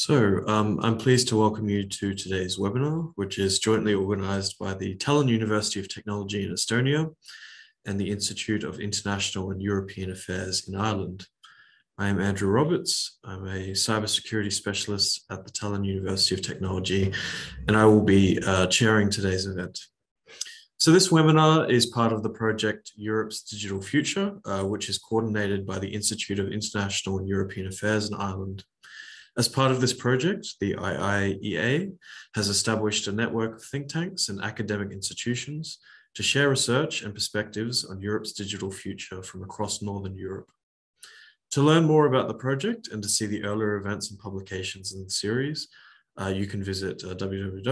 So um, I'm pleased to welcome you to today's webinar, which is jointly organized by the Tallinn University of Technology in Estonia and the Institute of International and European Affairs in Ireland. I am Andrew Roberts. I'm a cybersecurity specialist at the Tallinn University of Technology, and I will be uh, chairing today's event. So this webinar is part of the project Europe's Digital Future, uh, which is coordinated by the Institute of International and European Affairs in Ireland. As part of this project, the IIEA has established a network of think tanks and academic institutions to share research and perspectives on Europe's digital future from across Northern Europe. To learn more about the project and to see the earlier events and publications in the series, uh, you can visit uh, www.iiea.com.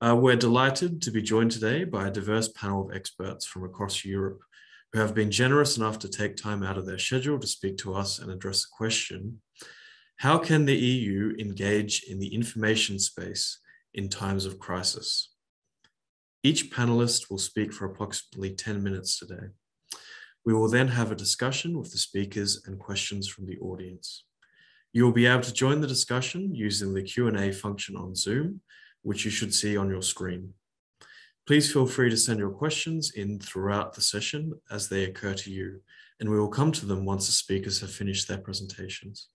Uh, we're delighted to be joined today by a diverse panel of experts from across Europe who have been generous enough to take time out of their schedule to speak to us and address the question, how can the EU engage in the information space in times of crisis? Each panelist will speak for approximately 10 minutes today. We will then have a discussion with the speakers and questions from the audience. You will be able to join the discussion using the Q&A function on Zoom which you should see on your screen. Please feel free to send your questions in throughout the session as they occur to you, and we will come to them once the speakers have finished their presentations.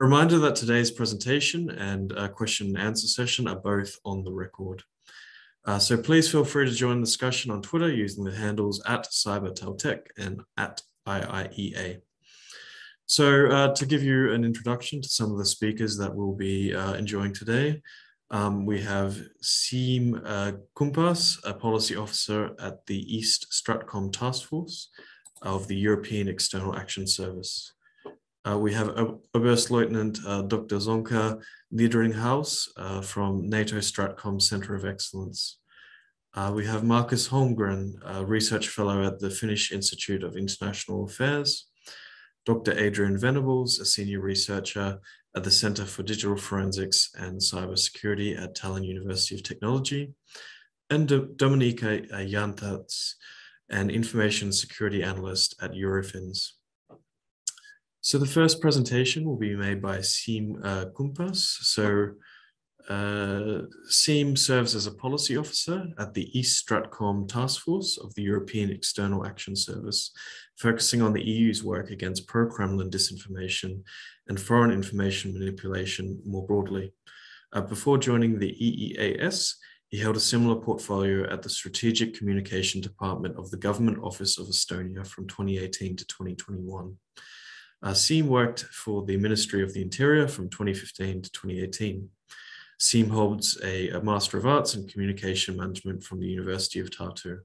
A reminder that today's presentation and question and answer session are both on the record. Uh, so please feel free to join the discussion on Twitter using the handles at CyberTalTech and at IIEA. So uh, to give you an introduction to some of the speakers that we'll be uh, enjoying today, um, we have Siim uh, Kumpas, a policy officer at the East Stratcom Task Force of the European External Action Service. Uh, we have Oberstleutnant uh, Dr. Soenke Niedringhaus uh, from NATO Stratcom Center of Excellence. Uh, we have Markus Holmgren, a research fellow at the Finnish Institute of International Affairs. Dr. Adrian Venables, a senior researcher at the Center for Digital Forensics and Cybersecurity at Tallinn University of Technology, and Dominika Jantats, an information security analyst at Eurofins. So the first presentation will be made by Siim uh, Kumpas. So uh, serves as a policy officer at the East Stratcom Task Force of the European External Action Service, focusing on the EU's work against pro-Kremlin disinformation and foreign information manipulation more broadly. Uh, before joining the EEAS, he held a similar portfolio at the Strategic Communication Department of the Government Office of Estonia from 2018 to 2021. Uh, worked for the Ministry of the Interior from 2015 to 2018. Siim holds a, a, Master of Arts in Communication Management from the University of Tartu.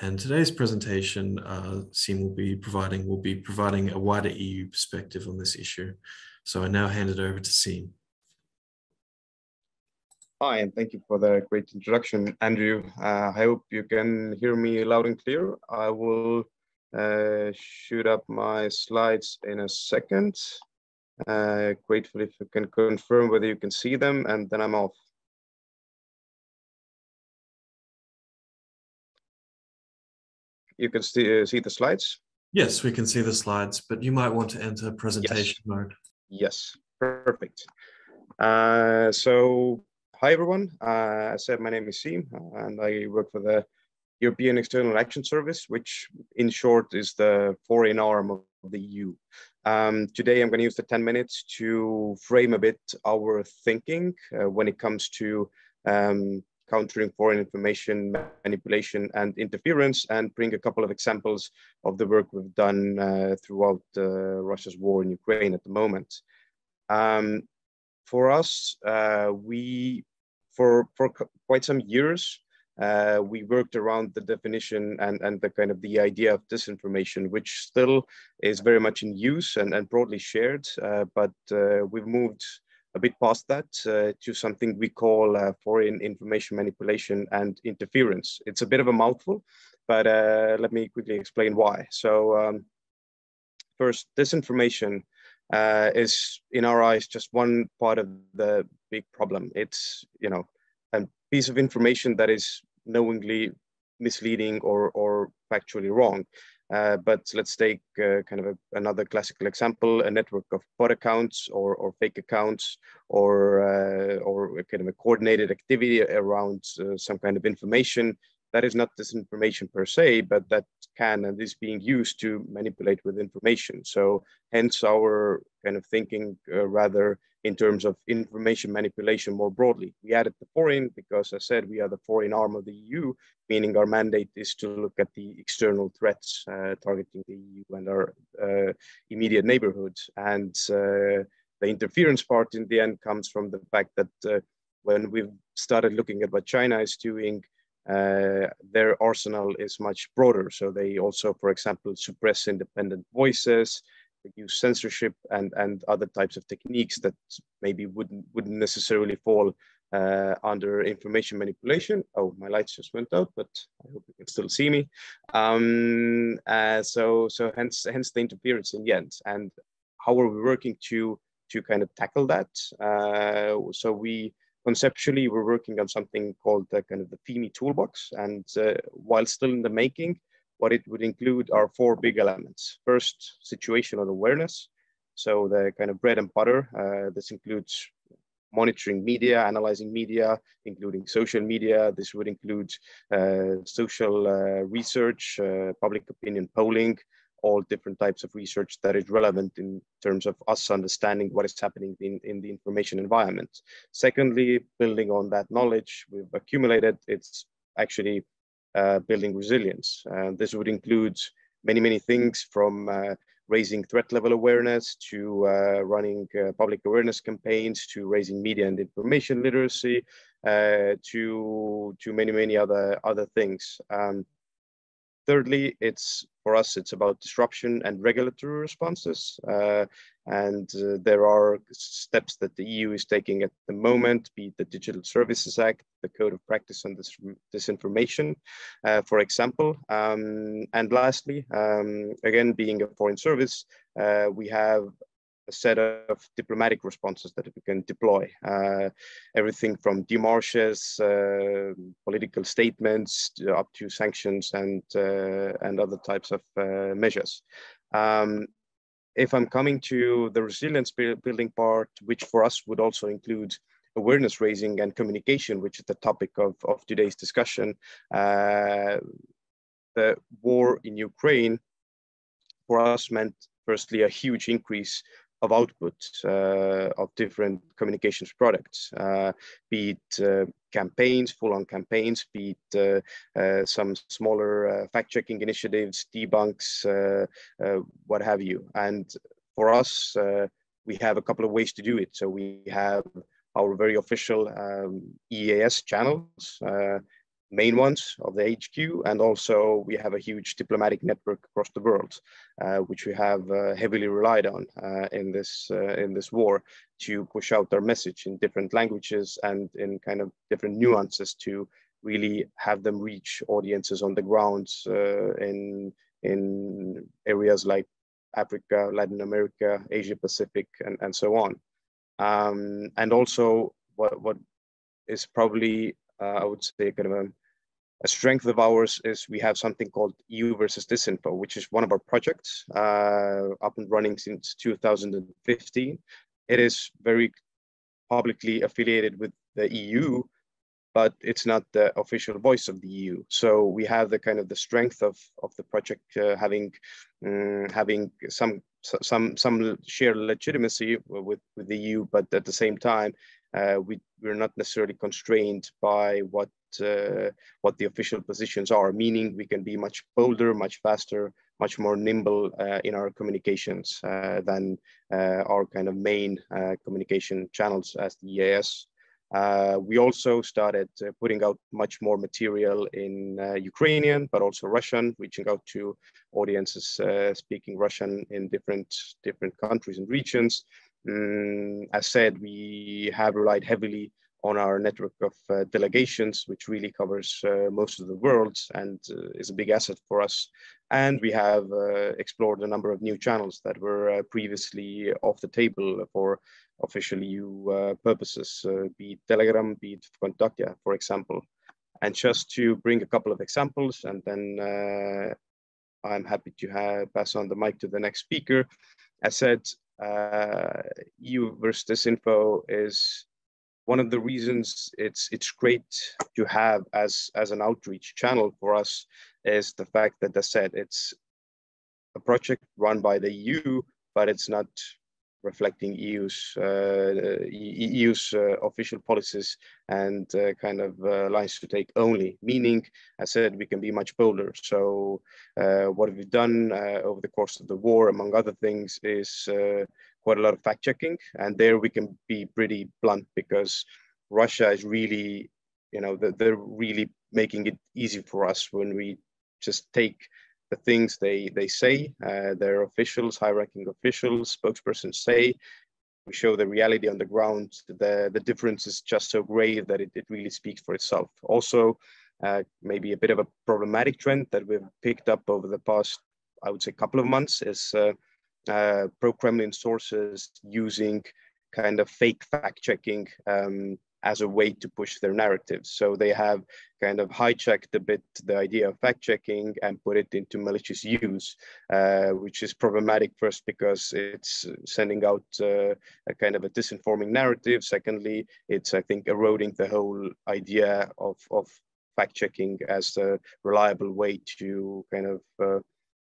And today's presentation, uh, Siim will be providing will be providing a wider EU perspective on this issue. So I now hand it over to Siim. Hi, and thank you for the great introduction, Andrew. Uh, I hope you can hear me loud and clear. I will uh, shoot up my slides in a second. Uh, grateful if you can confirm whether you can see them, and then I'm off. You can see, uh, see the slides? Yes, we can see the slides, but you might want to enter presentation yes. mode. Yes, perfect. Uh, so, hi everyone. Uh, I said my name is Siim, and I work for the European External Action Service, which in short is the foreign arm of the EU. Um, today, I'm going to use the 10 minutes to frame a bit our thinking uh, when it comes to um, countering foreign information manipulation and interference and bring a couple of examples of the work we've done uh, throughout uh, Russia's war in Ukraine at the moment. Um, for us, uh, we, for, for quite some years, uh, we worked around the definition and, and the kind of the idea of disinformation, which still is very much in use and, and broadly shared, uh, but uh, we've moved a bit past that uh, to something we call uh, foreign information manipulation and interference. It's a bit of a mouthful, but uh, let me quickly explain why. So um, first, disinformation is in our eyes just one part of the big problem. It's, you know, piece of information that is knowingly misleading or, or factually wrong. Uh, but let's take uh, kind of a, another classical example, a network of bot accounts or, or fake accounts or, uh, or kind of a coordinated activity around uh, some kind of information. That is not disinformation per se, but that can and is being used to manipulate with information. So hence our kind of thinking uh, rather in terms of information manipulation more broadly. We added the foreign because I said we are the foreign arm of the EU, meaning our mandate is to look at the external threats uh, targeting the EU and our uh, immediate neighborhoods. And uh, the interference part in the end comes from the fact that uh, when we've started looking at what China is doing, uh, their arsenal is much broader. So they also, for example, suppress independent voices, use censorship and and other types of techniques that maybe wouldn't wouldn't necessarily fall uh, under information manipulation. Oh, my lights just went out, but I hope you can still see me. Um, uh, so so hence hence the interference in the end. And how are we working to to kind of tackle that? Uh, so we conceptually we're working on something called the kind of the FIMI toolbox, and uh, while still in the making, what it would include are four big elements. First, situational awareness. So the kind of bread and butter. Uh, this includes monitoring media, analyzing media, including social media. This would include uh, social uh, research, uh, public opinion polling, all different types of research that is relevant in terms of us understanding what is happening in, in the information environment. Secondly, building on that knowledge we've accumulated, it's actually uh, building resilience. And this would include many, many things from uh, raising threat level awareness to uh, running uh, public awareness campaigns to raising media and information literacy uh, to, to many, many other, other things. Um, thirdly, it's for us, it's about disruption and regulatory responses. Uh, and uh, there are steps that the EU is taking at the moment, be it the Digital Services Act, the Code of Practice on this disinformation, uh, for example. Um, and lastly, um, again, being a foreign service, uh, we have a set of diplomatic responses that we can deploy. Uh, everything from demarches, uh, political statements, to up to sanctions and uh, and other types of uh, measures. Um, if I'm coming to the resilience building part, which for us would also include awareness raising and communication, which is the topic of, of today's discussion, uh, the war in Ukraine for us meant firstly a huge increase of output uh, of different communications products, uh, be it uh, campaigns, full-on campaigns, be it some smaller fact-checking initiatives, debunks, what have you. And for us, we have a couple of ways to do it. So we have our very official um, EAS channels, uh, main ones of the HQ, and also we have a huge diplomatic network across the world, uh, which we have uh, heavily relied on uh, in this uh, in this war to push out our message in different languages and in kind of different nuances to really have them reach audiences on the ground uh, in in areas like Africa, Latin America, Asia Pacific, and, and so on. Um, and also what, what is probably, uh, I would say, kind of a a strength of ours is we have something called EU versus Disinfo, which is one of our projects uh, up and running since 2015. It is very publicly affiliated with the EU, but it's not the official voice of the EU. So we have the kind of the strength of, of the project uh, having um, having some some some shared legitimacy with, with the EU, but at the same time, uh, we, we're not necessarily constrained by what uh, what the official positions are, meaning we can be much bolder, much faster, much more nimble uh, in our communications uh, than uh, our kind of main uh, communication channels as the EAS. we also started putting out much more material in Ukrainian, but also Russian, reaching out to audiences speaking Russian in different different countries and regions. Um, as said, we have relied heavily on our network of uh, delegations, which really covers uh, most of the world and uh, is a big asset for us. And we have uh, explored a number of new channels that were uh, previously off the table for official EU uh, purposes, be it Telegram, be it VKontakte, for example. And just to bring a couple of examples and then I'm happy to have, pass on the mic to the next speaker. As said, uh, EU versus disinfo is one of the reasons it's it's great to have as as an outreach channel for us is the fact that, as said, it's a project run by the EU, but it's not reflecting EU's uh, EU's uh, official policies and uh, kind of lines to take only. Meaning, I said we can be much bolder. So what we've done over the course of the war, among other things, is quite a lot of fact checking, and there we can be pretty blunt because Russia is really, you know, they're really making it easy for us when we just take the things they they say, uh, their officials, high-ranking officials, spokespersons say. We show the reality on the ground. The the difference is just so grave that it, it really speaks for itself. Also, uh, maybe a bit of a problematic trend that we've picked up over the past, I would say, couple of months is uh, uh pro-Kremlin sources using kind of fake fact-checking um, as a way to push their narratives. So they have kind of hijacked a bit the idea of fact checking and put it into malicious use, uh, which is problematic first because it's sending out uh, a kind of a disinforming narrative. Secondly, it's, I think, eroding the whole idea of, of fact checking as a reliable way to kind of uh,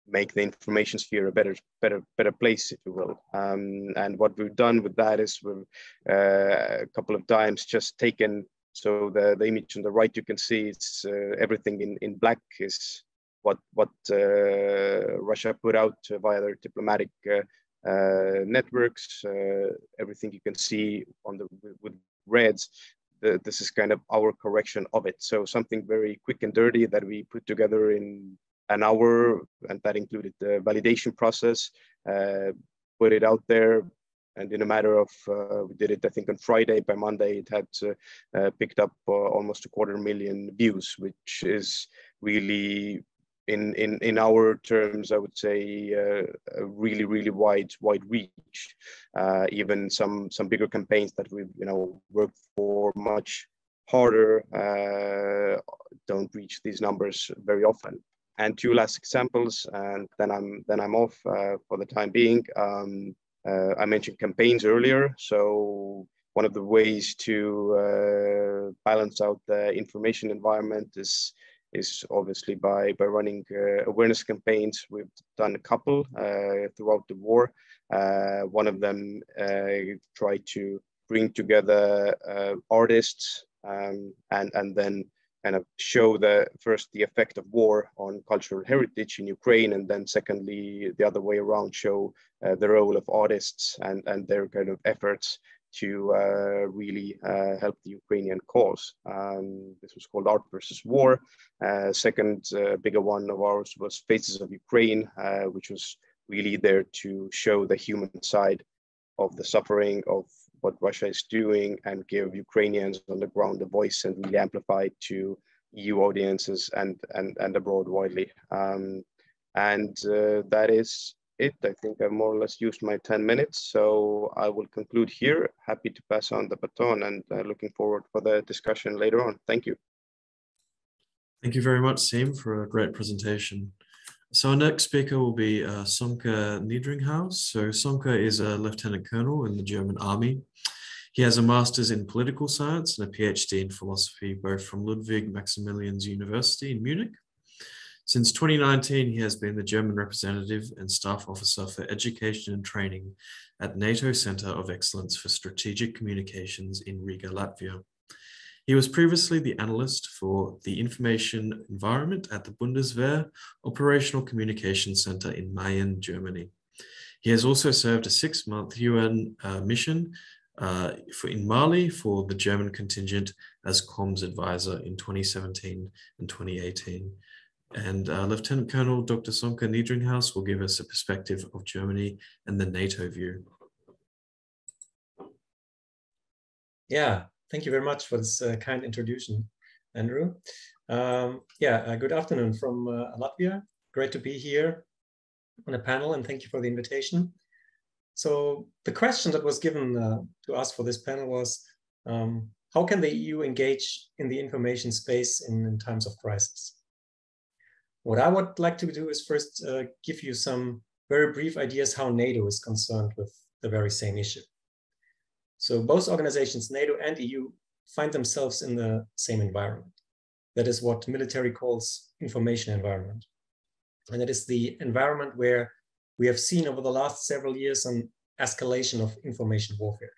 make the information sphere a better, better, better place, if you will. Um, and what we've done with that is we've uh, a couple of times just taken so the, the image on the right you can see it's uh, everything in, in black is what what uh, Russia put out via their diplomatic uh, uh, networks. Uh, everything you can see on the with reds. The, this is kind of our correction of it. So something very quick and dirty that we put together in an hour, and that included the validation process, uh, put it out there, and in a matter of, uh, we did it, I think on Friday, by Monday, it had uh, picked up almost a quarter million views, which is really in in in our terms, I would say uh, a really really wide wide reach. Uh, even some some bigger campaigns that we've you know worked for much harder uh, don't reach these numbers very often and two last examples, and then I'm then I'm off uh, for the time being. Um, uh, I mentioned campaigns earlier, so one of the ways to uh, balance out the information environment is is obviously by by running uh, awareness campaigns. We've done a couple uh, throughout the war. One of them tried to bring together artists um, and and then kind of show the first the effect of war on cultural heritage in Ukraine, and then secondly the other way around, show uh, the role of artists and and their kind of efforts to uh, really uh, help the Ukrainian cause. Um, this was called Art versus War. Uh, second uh, bigger one of ours was Faces of Ukraine, uh, which was really there to show the human side of the suffering of what Russia is doing and give Ukrainians on the ground a voice and really amplify to EU audiences and and and abroad widely. Um, and uh, that is it. I think I've more or less used my 10 minutes, so I will conclude here. Happy to pass on the baton and uh, looking forward for the discussion later on. Thank you. Thank you very much, Siim, for a great presentation. So our next speaker will be uh, Sonke Niedringhaus. So Sonke is a lieutenant colonel in the German army. He has a master's in political science and a PhD in philosophy, both from Ludwig Maximilians University in Munich. Since 2019, he has been the German representative and staff officer for education and training at NATO Center of Excellence for Strategic Communications in Riga, Latvia. He was previously the analyst for the information environment at the Bundeswehr Operational Communication Center in Mayen, Germany. He has also served a six-month UN uh, mission uh, for in Mali for the German contingent as comms advisor in 2017 and 2018. And uh, Lieutenant Colonel Dr. Sonke Niedringhaus will give us a perspective of Germany and the NATO view. Yeah, Thank you very much for this uh, kind introduction, Andrew. Um, yeah, uh, good afternoon from uh, Latvia. Great to be here on a panel and thank you for the invitation. So the question that was given uh, to us for this panel was, um, how can the EU engage in the information space in, in times of crisis? What I would like to do is first uh, give you some very brief ideas how NATO is concerned with the very same issue. So both organizations, NATO and EU, find themselves in the same environment. That is what military calls information environment. And it is the environment where we have seen over the last several years an escalation of information warfare.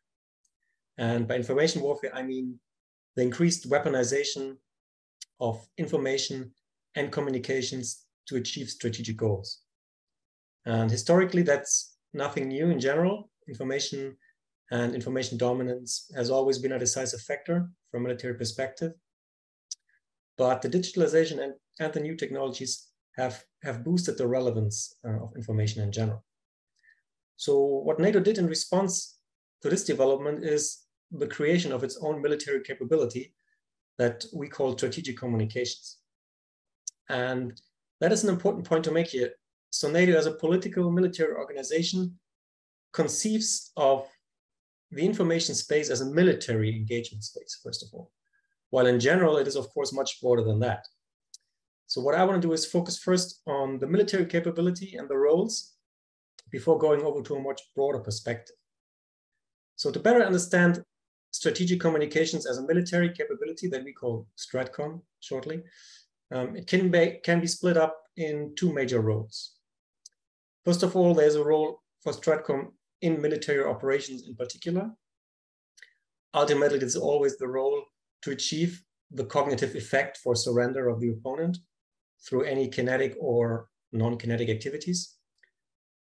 And by information warfare, I mean the increased weaponization of information and communications to achieve strategic goals. And historically, that's nothing new in general. Information and information dominance has always been a decisive factor from a military perspective. But the digitalization and, and the new technologies have, have boosted the relevance uh, of information in general. So what NATO did in response to this development is the creation of its own military capability that we call strategic communications. And that is an important point to make here. So NATO as a political military organization conceives of the information space as a military engagement space, first of all, while in general, it is of course much broader than that. So what I want to do is focus first on the military capability and the roles before going over to a much broader perspective. So to better understand strategic communications as a military capability that we call STRATCOM shortly, um, it can be, can be split up in two major roles. First of all, there's a role for STRATCOM in military operations in particular. Ultimately, it's always the role to achieve the cognitive effect for surrender of the opponent through any kinetic or non-kinetic activities.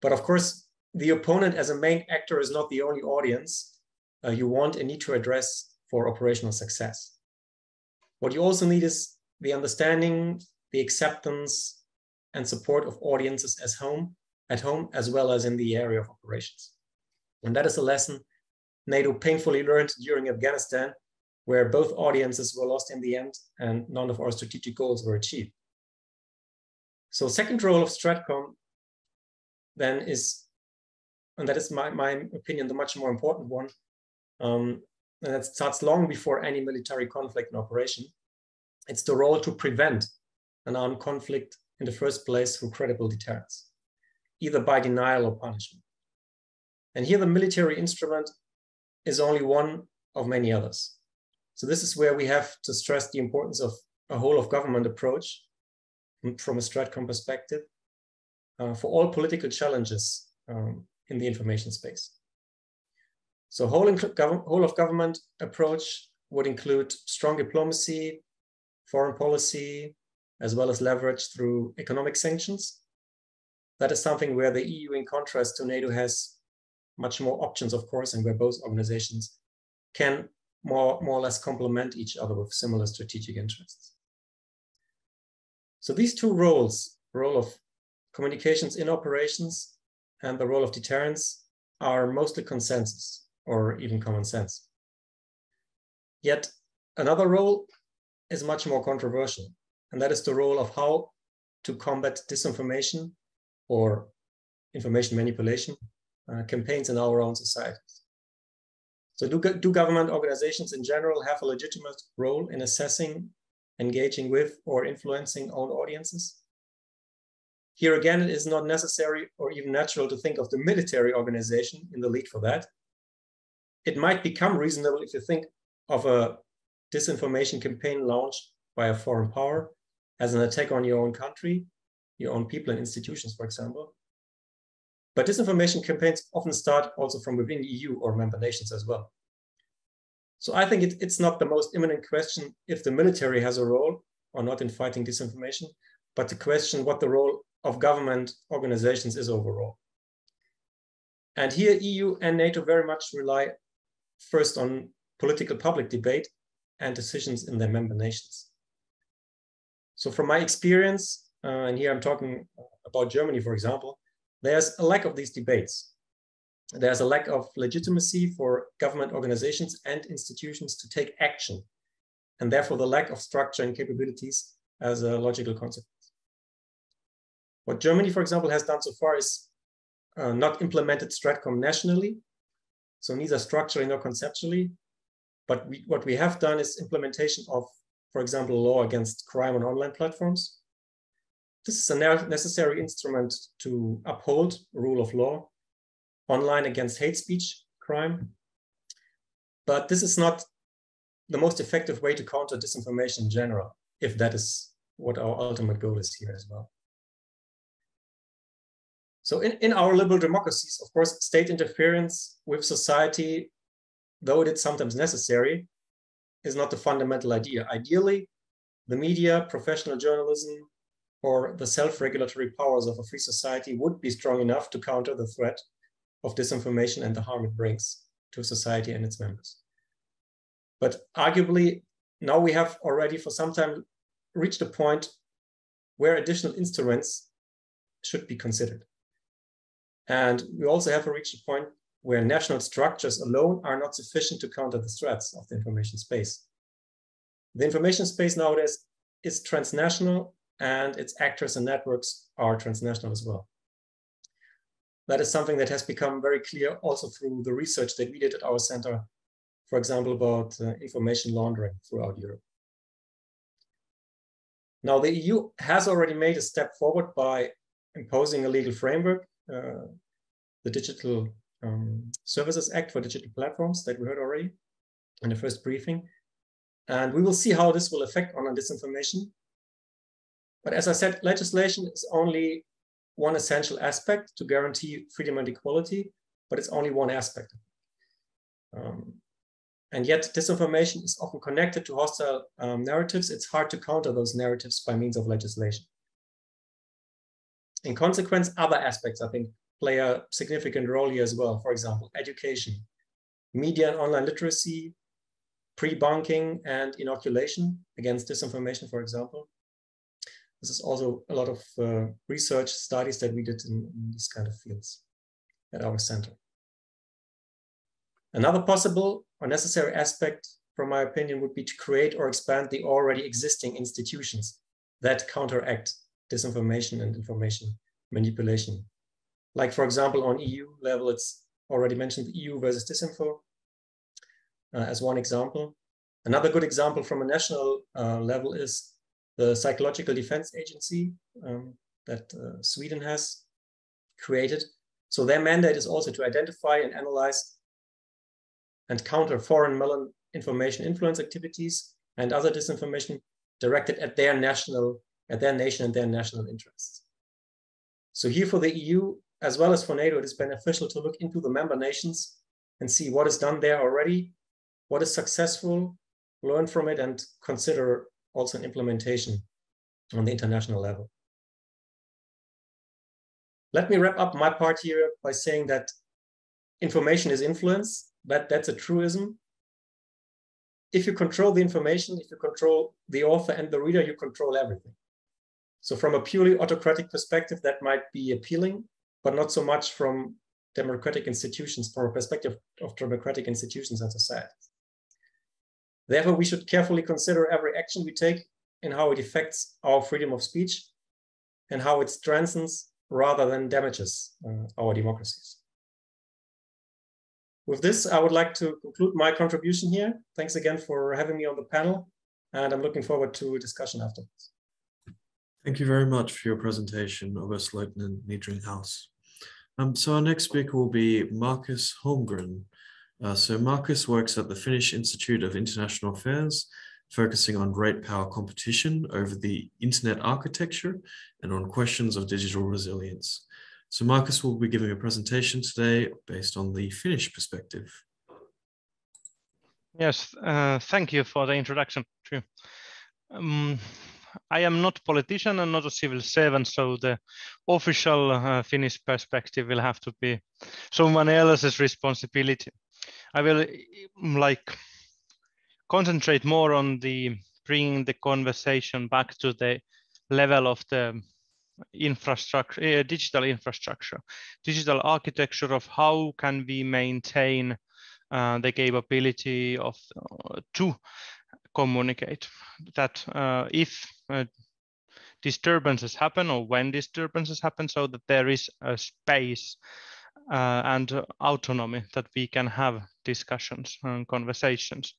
But of course, the opponent as a main actor is not the only audience uh, you want and need to address for operational success. What you also need is the understanding, the acceptance, and support of audiences as home, at home, as well as in the area of operations. And that is a lesson NATO painfully learned during Afghanistan, where both audiences were lost in the end and none of our strategic goals were achieved. So second role of Stratcom then is, and that is my, my opinion, the much more important one, um, and that starts long before any military conflict and operation. It's the role to prevent an armed conflict in the first place through credible deterrence, either by denial or punishment. And here the military instrument is only one of many others. So this is where we have to stress the importance of a whole of government approach from a Stratcom perspective uh, for all political challenges um, in the information space. So whole, whole of government approach would include strong diplomacy, foreign policy, as well as leverage through economic sanctions. That is something where the EU, in contrast to NATO, has much more options, of course, and where both organizations can more, more or less complement each other with similar strategic interests. So these two roles, role of communications in operations and the role of deterrence are mostly consensus or even common sense. Yet another role is much more controversial, and that is the role of how to combat disinformation or information manipulation Uh, campaigns in our own societies. So do, do government organizations in general have a legitimate role in assessing engaging with or influencing own audiences. Here again, it is not necessary or even natural to think of the military organization in the lead for that. It might become reasonable if you think of a disinformation campaign launched by a foreign power as an attack on your own country, your own people and institutions, for example. But disinformation campaigns often start also from within EU or member nations as well. So I think it, it's not the most imminent question if the military has a role or not in fighting disinformation, but the question what the role of government organizations is overall. And here EU and NATO very much rely first on political public debate and decisions in their member nations. So from my experience, uh, and here I'm talking about Germany, for example, there's a lack of these debates there's a lack of legitimacy for government organizations and institutions to take action, and therefore the lack of structure and capabilities as a logical consequence. What Germany, for example, has done so far is uh, not implemented Stratcom nationally, so neither structurally nor conceptually. But we, what we have done is implementation of, for example, law against crime on online platforms, this is a necessary instrument to uphold rule of law online against hate speech crime. But this is not the most effective way to counter disinformation in general, if that is what our ultimate goal is here as well. So in, in our liberal democracies, of course, state interference with society, though it is sometimes necessary, is not the fundamental idea. Ideally, the media, professional journalism, or the self-regulatory powers of a free society would be strong enough to counter the threat of disinformation and the harm it brings to society and its members. But arguably, now we have already for some time reached a point where additional instruments should be considered. And we also have reached a point where national structures alone are not sufficient to counter the threats of the information space. The information space nowadays is transnational and its actors and networks are transnational as well. That is something that has become very clear also through the research that we did at our center, for example, about uh, information laundering throughout Europe. Now, the EU has already made a step forward by imposing a legal framework, uh, the Digital um, Services Act for digital platforms that we heard already in the first briefing. And we will see how this will affect online disinformation. But as I said, legislation is only one essential aspect to guarantee freedom and equality, but it's only one aspect. Um, and yet disinformation is often connected to hostile um, narratives. It's hard to counter those narratives by means of legislation. In consequence, other aspects, I think, play a significant role here as well. For example, education, media and online literacy, pre-bunking and inoculation against disinformation, for example. This is also a lot of uh, research studies that we did in, in these kind of fields at our center. Another possible or necessary aspect, from my opinion, would be to create or expand the already existing institutions that counteract disinformation and information manipulation. Like, for example, on EU level, it's already mentioned EU versus disinfo uh, as one example. Another good example from a national uh, level is the Psychological Defense Agency um, that uh, Sweden has created. So their mandate is also to identify and analyze and counter foreign malinformation influence activities and other disinformation directed at their national, at their nation and their national interests. So here for the EU, as well as for NATO, it is beneficial to look into the member nations and see what is done there already, what is successful, learn from it, and consider also an implementation on the international level. Let me wrap up my part here by saying that information is influence, that, that's a truism. If you control the information, if you control the author and the reader, you control everything. So from a purely autocratic perspective, that might be appealing, but not so much from democratic institutions, from a perspective of democratic institutions and societies. Therefore, we should carefully consider every action we take and how it affects our freedom of speech and how it strengthens rather than damages uh, our democracies. With this, I would like to conclude my contribution here. Thanks again for having me on the panel, and I'm looking forward to discussion afterwards. Thank you very much for your presentation, Oberstleutnant Niedringhaus. Um, so our next speaker will be Markus Holmgren, uh, so Markus works at the Finnish Institute of International Affairs, focusing on great power competition over the internet architecture and on questions of digital resilience. So Markus will be giving a presentation today based on the Finnish perspective. Yes, uh, thank you for the introduction. Um, I am not a politician and not a civil servant, so the official uh, Finnish perspective will have to be someone else's responsibility. I will like concentrate more on the bringing the conversation back to the level of the infrastructure, uh, digital infrastructure, digital architecture of how can we maintain uh, the capability of uh, to communicate. That uh, if uh, disturbances happen or when disturbances happen so that there is a space uh, and autonomy that we can have discussions and conversations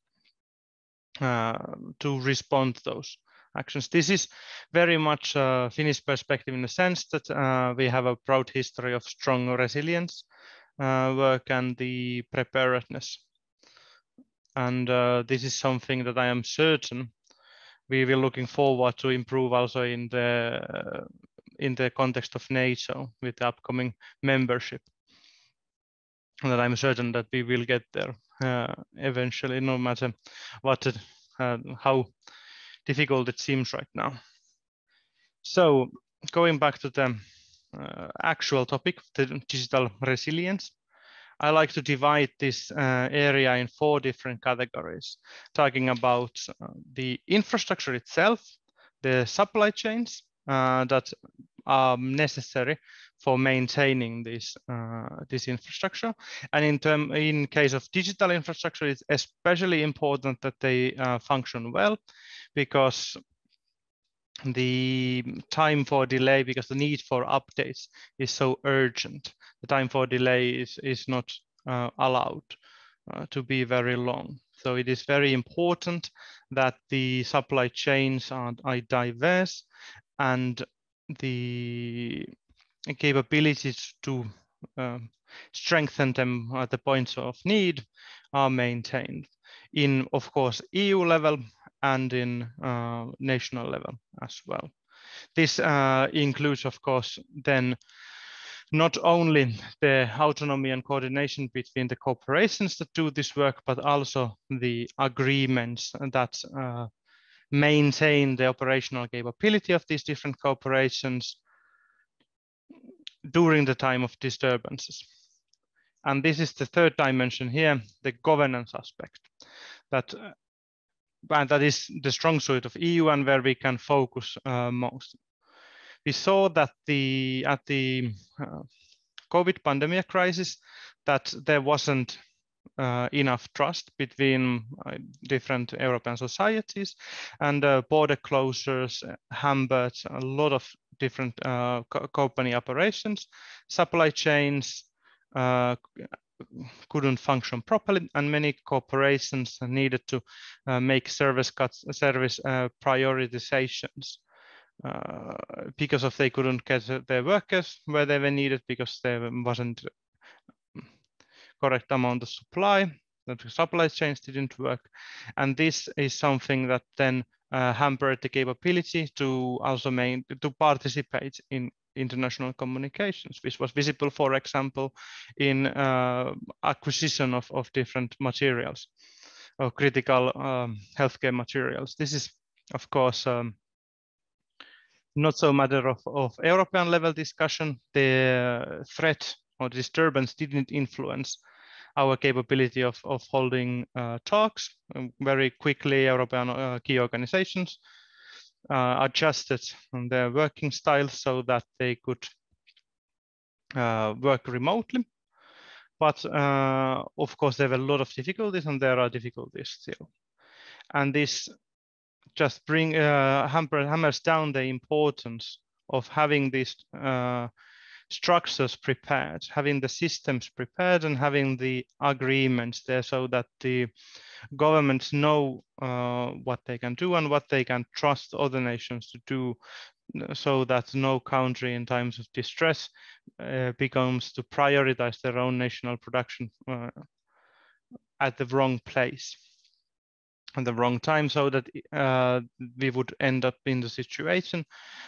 uh, to respond to those actions. This is very much a Finnish perspective in the sense that uh, we have a proud history of strong resilience uh, work and the preparedness. And uh, this is something that I am certain we will looking forward to improve also in the in the context of NATO with the upcoming membership. That I'm certain that we will get there uh, eventually, no matter what, uh, how difficult it seems right now. So going back to the uh, actual topic, the digital resilience, I like to divide this uh, area in four different categories, talking about uh, the infrastructure itself, the supply chains uh, that are necessary for maintaining this uh, this infrastructure. And in term, in case of digital infrastructure, it's especially important that they uh, function well, because the time for delay because the need for updates is so urgent. The time for delay is, is not uh, allowed uh, to be very long. So it is very important that the supply chains are, are diverse and the capabilities to um, strengthen them at the points of need are maintained in, of course, EU level and in uh, national level as well. This uh, includes, of course, then not only the autonomy and coordination between the corporations that do this work, but also the agreements that uh, maintain the operational capability of these different corporations during the time of disturbances. And this is the third dimension here, the governance aspect. That uh, and that is the strong suit of EU and where we can focus uh, most. We saw that the at the uh, COVID pandemic crisis that there wasn't uh, enough trust between uh, different European societies and uh, border closures hampered a lot of different uh, co company operations, supply chains, uh, couldn't function properly and many corporations needed to uh, make service cuts service prioritizations uh, because of they couldn't get their workers where they were needed because there wasn't correct amount of supply that the supply chains didn't work. And this is something that then uh, hampered the capability to also main to participate in international communications, which was visible, for example, in uh, acquisition of, of different materials or critical um, healthcare materials. This is, of course, um, not so matter of, of European level discussion. The threat or disturbance didn't influence our capability of, of holding uh, talks um, very quickly. European uh, key organizations uh, adjusted their working style so that they could work remotely. But of course, there were a lot of difficulties and there are difficulties still. And this just bring uh, hammers down the importance of having these uh, structures prepared, having the systems prepared and having the agreements there so that the governments know uh, what they can do and what they can trust other nations to do so that no country in times of distress uh, becomes to prioritize their own national production uh, at the wrong place at the wrong time so that uh, we would end up in the situation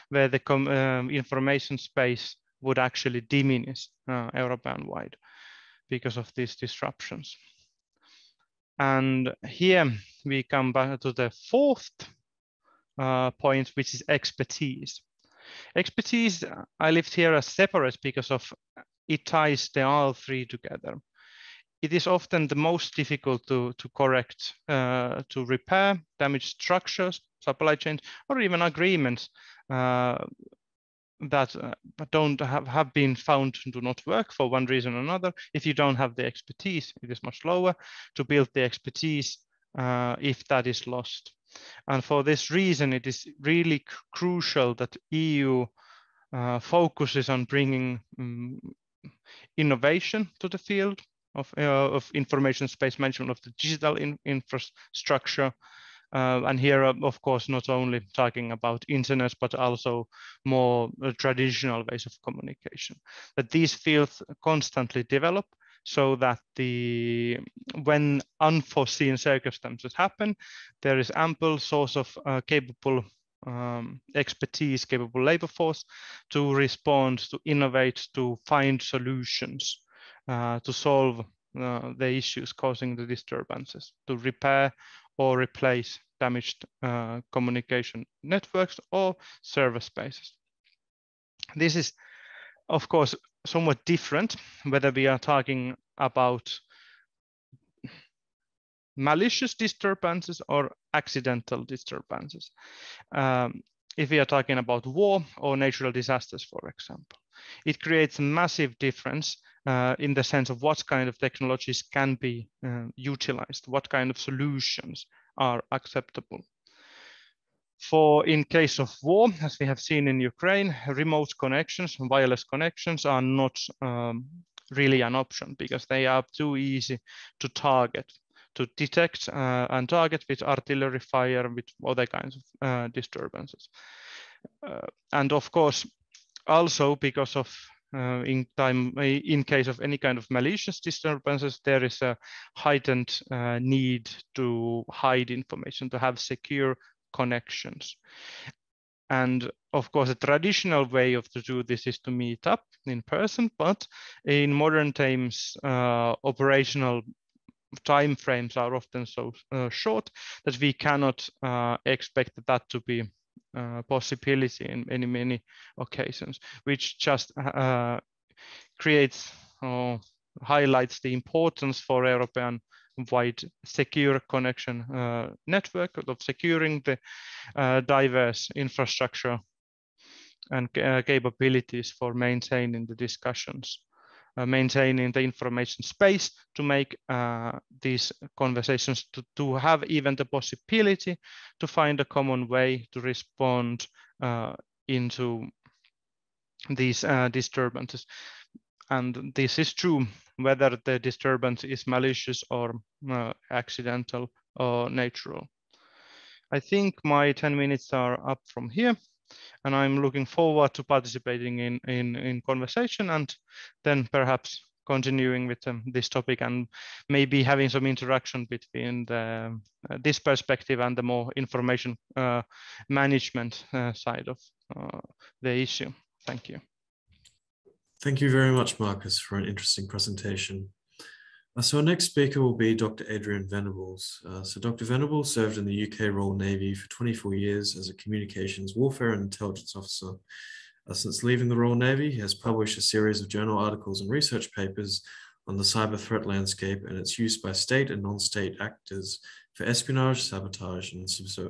where the um, information space would actually diminish uh, European wide because of these disruptions. And here we come back to the fourth uh, point, which is expertise. Expertise, I left here as separate because of it ties the all three together. It is often the most difficult to, to correct, uh, to repair damaged structures, supply chains, or even agreements uh, that uh, don't have, have been found to not work for one reason or another. If you don't have the expertise, it is much lower to build the expertise uh, if that is lost. And for this reason, it is really crucial that EU uh, focuses on bringing um, innovation to the field of, uh, of information space management of the digital in infrastructure Uh, and here, uh, of course, not only talking about internet, but also more uh, traditional ways of communication. That these fields constantly develop so that the when unforeseen circumstances happen, there is ample source of uh, capable um, expertise, capable labor force to respond, to innovate, to find solutions, uh, to solve uh, the issues causing the disturbances, to repair or replace damaged uh, communication networks or server spaces. This is, of course, somewhat different whether we are talking about malicious disturbances or accidental disturbances. Um, if we are talking about war or natural disasters, for example, it creates a massive difference uh, in the sense of what kind of technologies can be uh, utilized, what kind of solutions are acceptable. For in case of war, as we have seen in Ukraine, remote connections, and wireless connections are not um, really an option because they are too easy to target to detect uh, and target with artillery fire, with other kinds of uh, disturbances. Uh, and of course, also because of uh, in time, in case of any kind of malicious disturbances, there is a heightened uh, need to hide information, to have secure connections. And of course, a traditional way of to do this is to meet up in person, but in modern times, uh, operational time frames are often so uh, short that we cannot uh, expect that to be uh, possibility in many, many occasions, which just uh, creates or highlights the importance for European wide secure connection uh, network of securing the uh, diverse infrastructure and uh, capabilities for maintaining the discussions uh, maintaining the information space to make uh, these conversations to, to have even the possibility to find a common way to respond uh, into these uh, disturbances. And this is true whether the disturbance is malicious or uh, accidental or natural. I think my 10 minutes are up from here and I'm looking forward to participating in, in, in conversation and then perhaps continuing with um, this topic and maybe having some interaction between the, uh, this perspective and the more information uh, management uh, side of uh, the issue. Thank you. Thank you very much, Markus, for an interesting presentation. So our next speaker will be Dr. Adrian Venables. Uh, so Dr. Venables served in the UK Royal Navy for 24 years as a communications warfare and intelligence officer. Uh, since leaving the Royal Navy, he has published a series of journal articles and research papers on the cyber threat landscape and its use by state and non-state actors for espionage, sabotage, and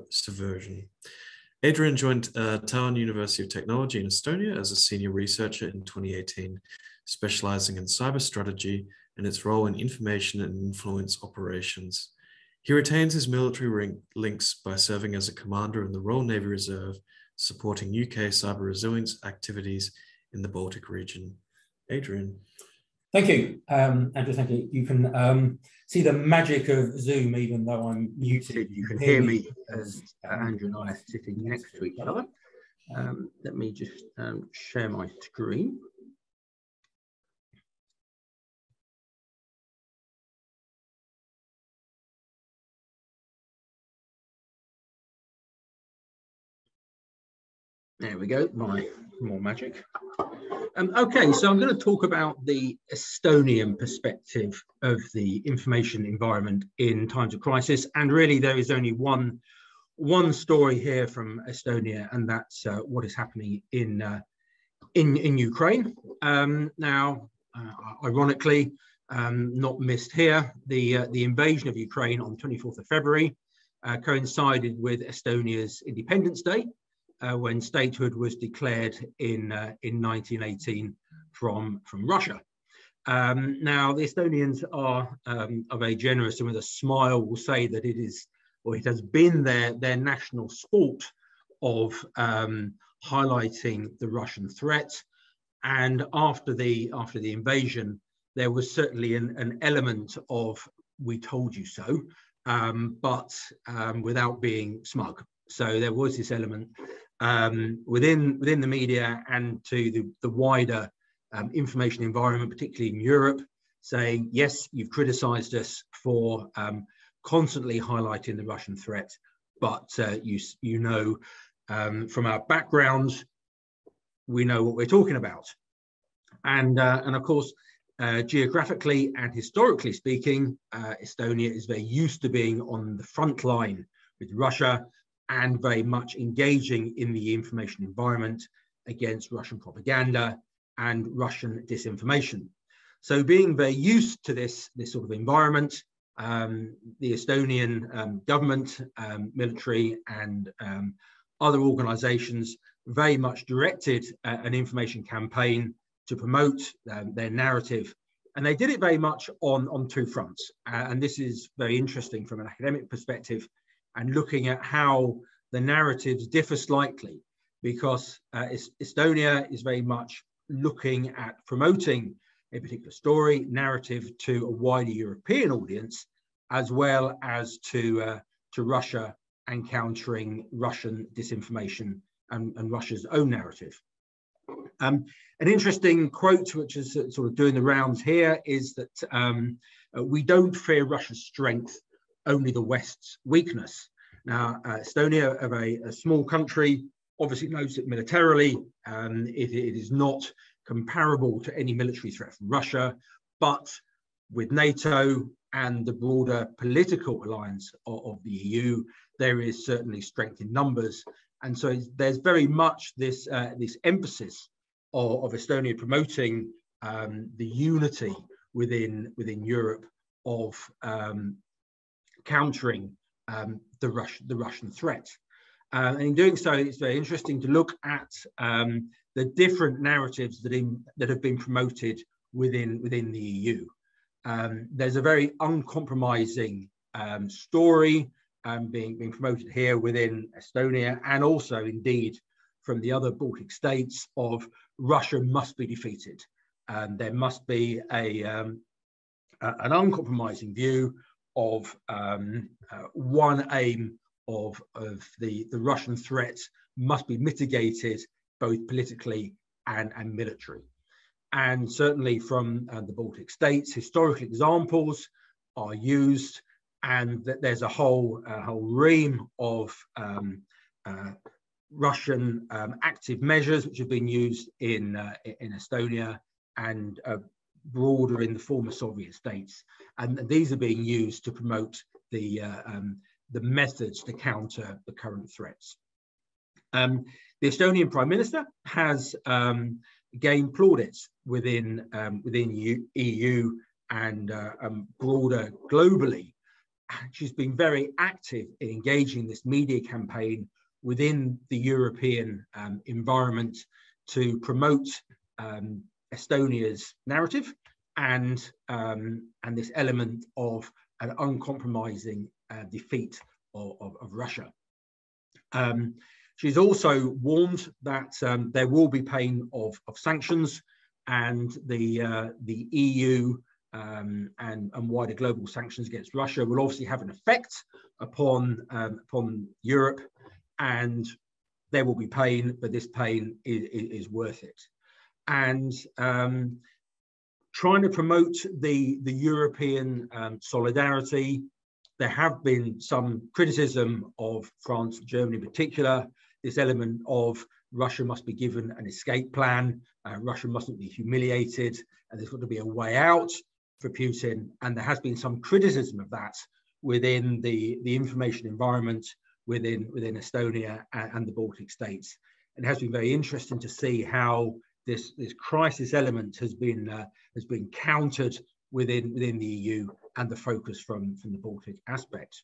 subversion. Adrian joined uh, Tallinn University of Technology in Estonia as a senior researcher in 2018, specializing in cyber strategy and its role in information and influence operations. He retains his military links by serving as a commander in the Royal Navy Reserve, supporting UK cyber resilience activities in the Baltic region. Adrian. Thank you, um, Andrew. Thank you. You can um, see the magic of Zoom, even though I'm muted. You can hear me as uh, Andrew and I are sitting next to each other. Um, let me just um, share my screen. There we go, my more magic. Um, okay, so I'm going to talk about the Estonian perspective of the information environment in times of crisis. And really, there is only one, one story here from Estonia, and that's uh, what is happening in, uh, in, in Ukraine. Um, now, uh, ironically, um, not missed here, the, uh, the invasion of Ukraine on 24th of February uh, coincided with Estonia's Independence Day uh, when statehood was declared in, uh, in 1918 from, from Russia. Um, now, the Estonians are, um, are very generous and with a smile will say that it is, or it has been their, their national sport of um, highlighting the Russian threat. And after the, after the invasion, there was certainly an, an element of we told you so, um, but um, without being smug. So there was this element um, within within the media and to the, the wider um, information environment, particularly in Europe, saying yes, you've criticised us for um, constantly highlighting the Russian threat, but uh, you you know um, from our background, we know what we're talking about, and uh, and of course. Uh, geographically and historically speaking, uh, Estonia is very used to being on the front line with Russia and very much engaging in the information environment against Russian propaganda and Russian disinformation. So being very used to this, this sort of environment, um, the Estonian um, government, um, military and um, other organizations very much directed uh, an information campaign to promote um, their narrative. And they did it very much on, on two fronts. Uh, and this is very interesting from an academic perspective and looking at how the narratives differ slightly because uh, Estonia is very much looking at promoting a particular story, narrative to a wider European audience, as well as to, uh, to Russia and countering Russian disinformation and, and Russia's own narrative. Um, an interesting quote, which is sort of doing the rounds here, is that um, uh, we don't fear Russia's strength, only the West's weakness. Now, uh, Estonia, a a small country, obviously knows that militarily um, it, it is not comparable to any military threat from Russia, but with NATO and the broader political alliance of, of the EU, there is certainly strength in numbers. And so there's very much this, uh, this emphasis of, of, Estonia promoting um, the unity within, within Europe of um, countering um, the, Rus the Russian threat. Uh, and in doing so, it's very interesting to look at um, the different narratives that, in, that have been promoted within, within the EU. Um, there's a very uncompromising um, story um, being, being promoted here within Estonia and also indeed from the other Baltic states of Russia must be defeated. Um, there must be a, um, a, an uncompromising view of um, uh, one aim of, of the, the Russian threat must be mitigated both politically and, and military. And certainly from uh, the Baltic states, historical examples are used and that there's a whole, uh, whole ream of um, uh, Russian um, active measures which have been used in, uh, in Estonia and uh, broader in the former Soviet states. And these are being used to promote the, uh, um, the methods to counter the current threats. Um, the Estonian Prime Minister has um, gained plaudits within, um, within EU, and uh, um, broader globally. She's been very active in engaging this media campaign within the European um, environment to promote um, Estonia's narrative and, um, and this element of an uncompromising uh, defeat of, of, of Russia. Um, she's also warned that um, there will be pain of, of sanctions and the, uh, the EU um, and, and wider global sanctions against Russia will obviously have an effect upon, um, upon Europe and there will be pain, but this pain is, is worth it and um, trying to promote the, the European um, solidarity. There have been some criticism of France Germany in particular, this element of Russia must be given an escape plan, uh, Russia mustn't be humiliated, and there's got to be a way out for Putin. And there has been some criticism of that within the, the information environment within, within Estonia and, and the Baltic states. It has been very interesting to see how this, this crisis element has been, uh, has been countered within, within the EU and the focus from, from the Baltic aspect.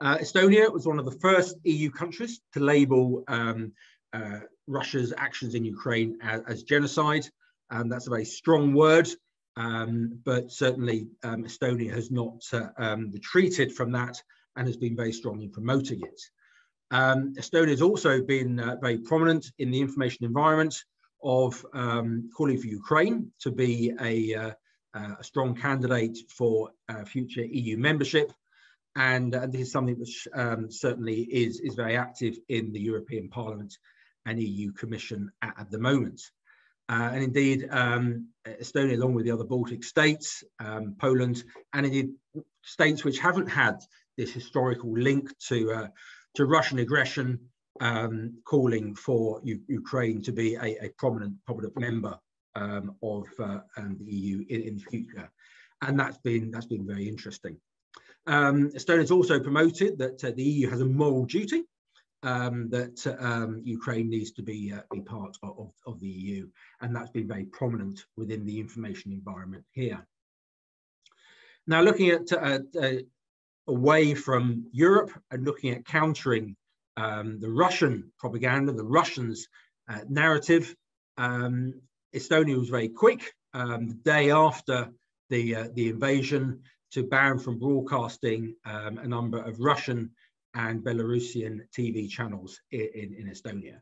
Uh, Estonia was one of the first EU countries to label um, uh, Russia's actions in Ukraine as, as genocide. Um, that's a very strong word, um, but certainly um, Estonia has not uh, um, retreated from that and has been very strong in promoting it. Um, Estonia has also been uh, very prominent in the information environment of um, calling for Ukraine to be a, uh, uh, a strong candidate for uh, future EU membership. And uh, this is something which um, certainly is, is very active in the European Parliament and EU Commission at, at the moment. Uh, and indeed, um, Estonia, along with the other Baltic states, um, Poland, and indeed states which haven't had this historical link to, to Russian aggression, um, calling for U Ukraine to be a, a prominent, prominent member um, of uh, um, the EU in, in, the future. And that's been, that's been very interesting. Um, Estonia has also promoted that uh, the EU has a moral duty um, that um, Ukraine needs to be, uh, be part of, of, the EU. And that's been very prominent within the information environment here. Now, looking at uh, uh, away from Europe and looking at countering um, the Russian propaganda, the Russians' uh, narrative, um, Estonia was very quick. Um, the day after the, uh, the invasion, to ban from broadcasting um, a number of Russian and Belarusian TV channels in, in, in Estonia.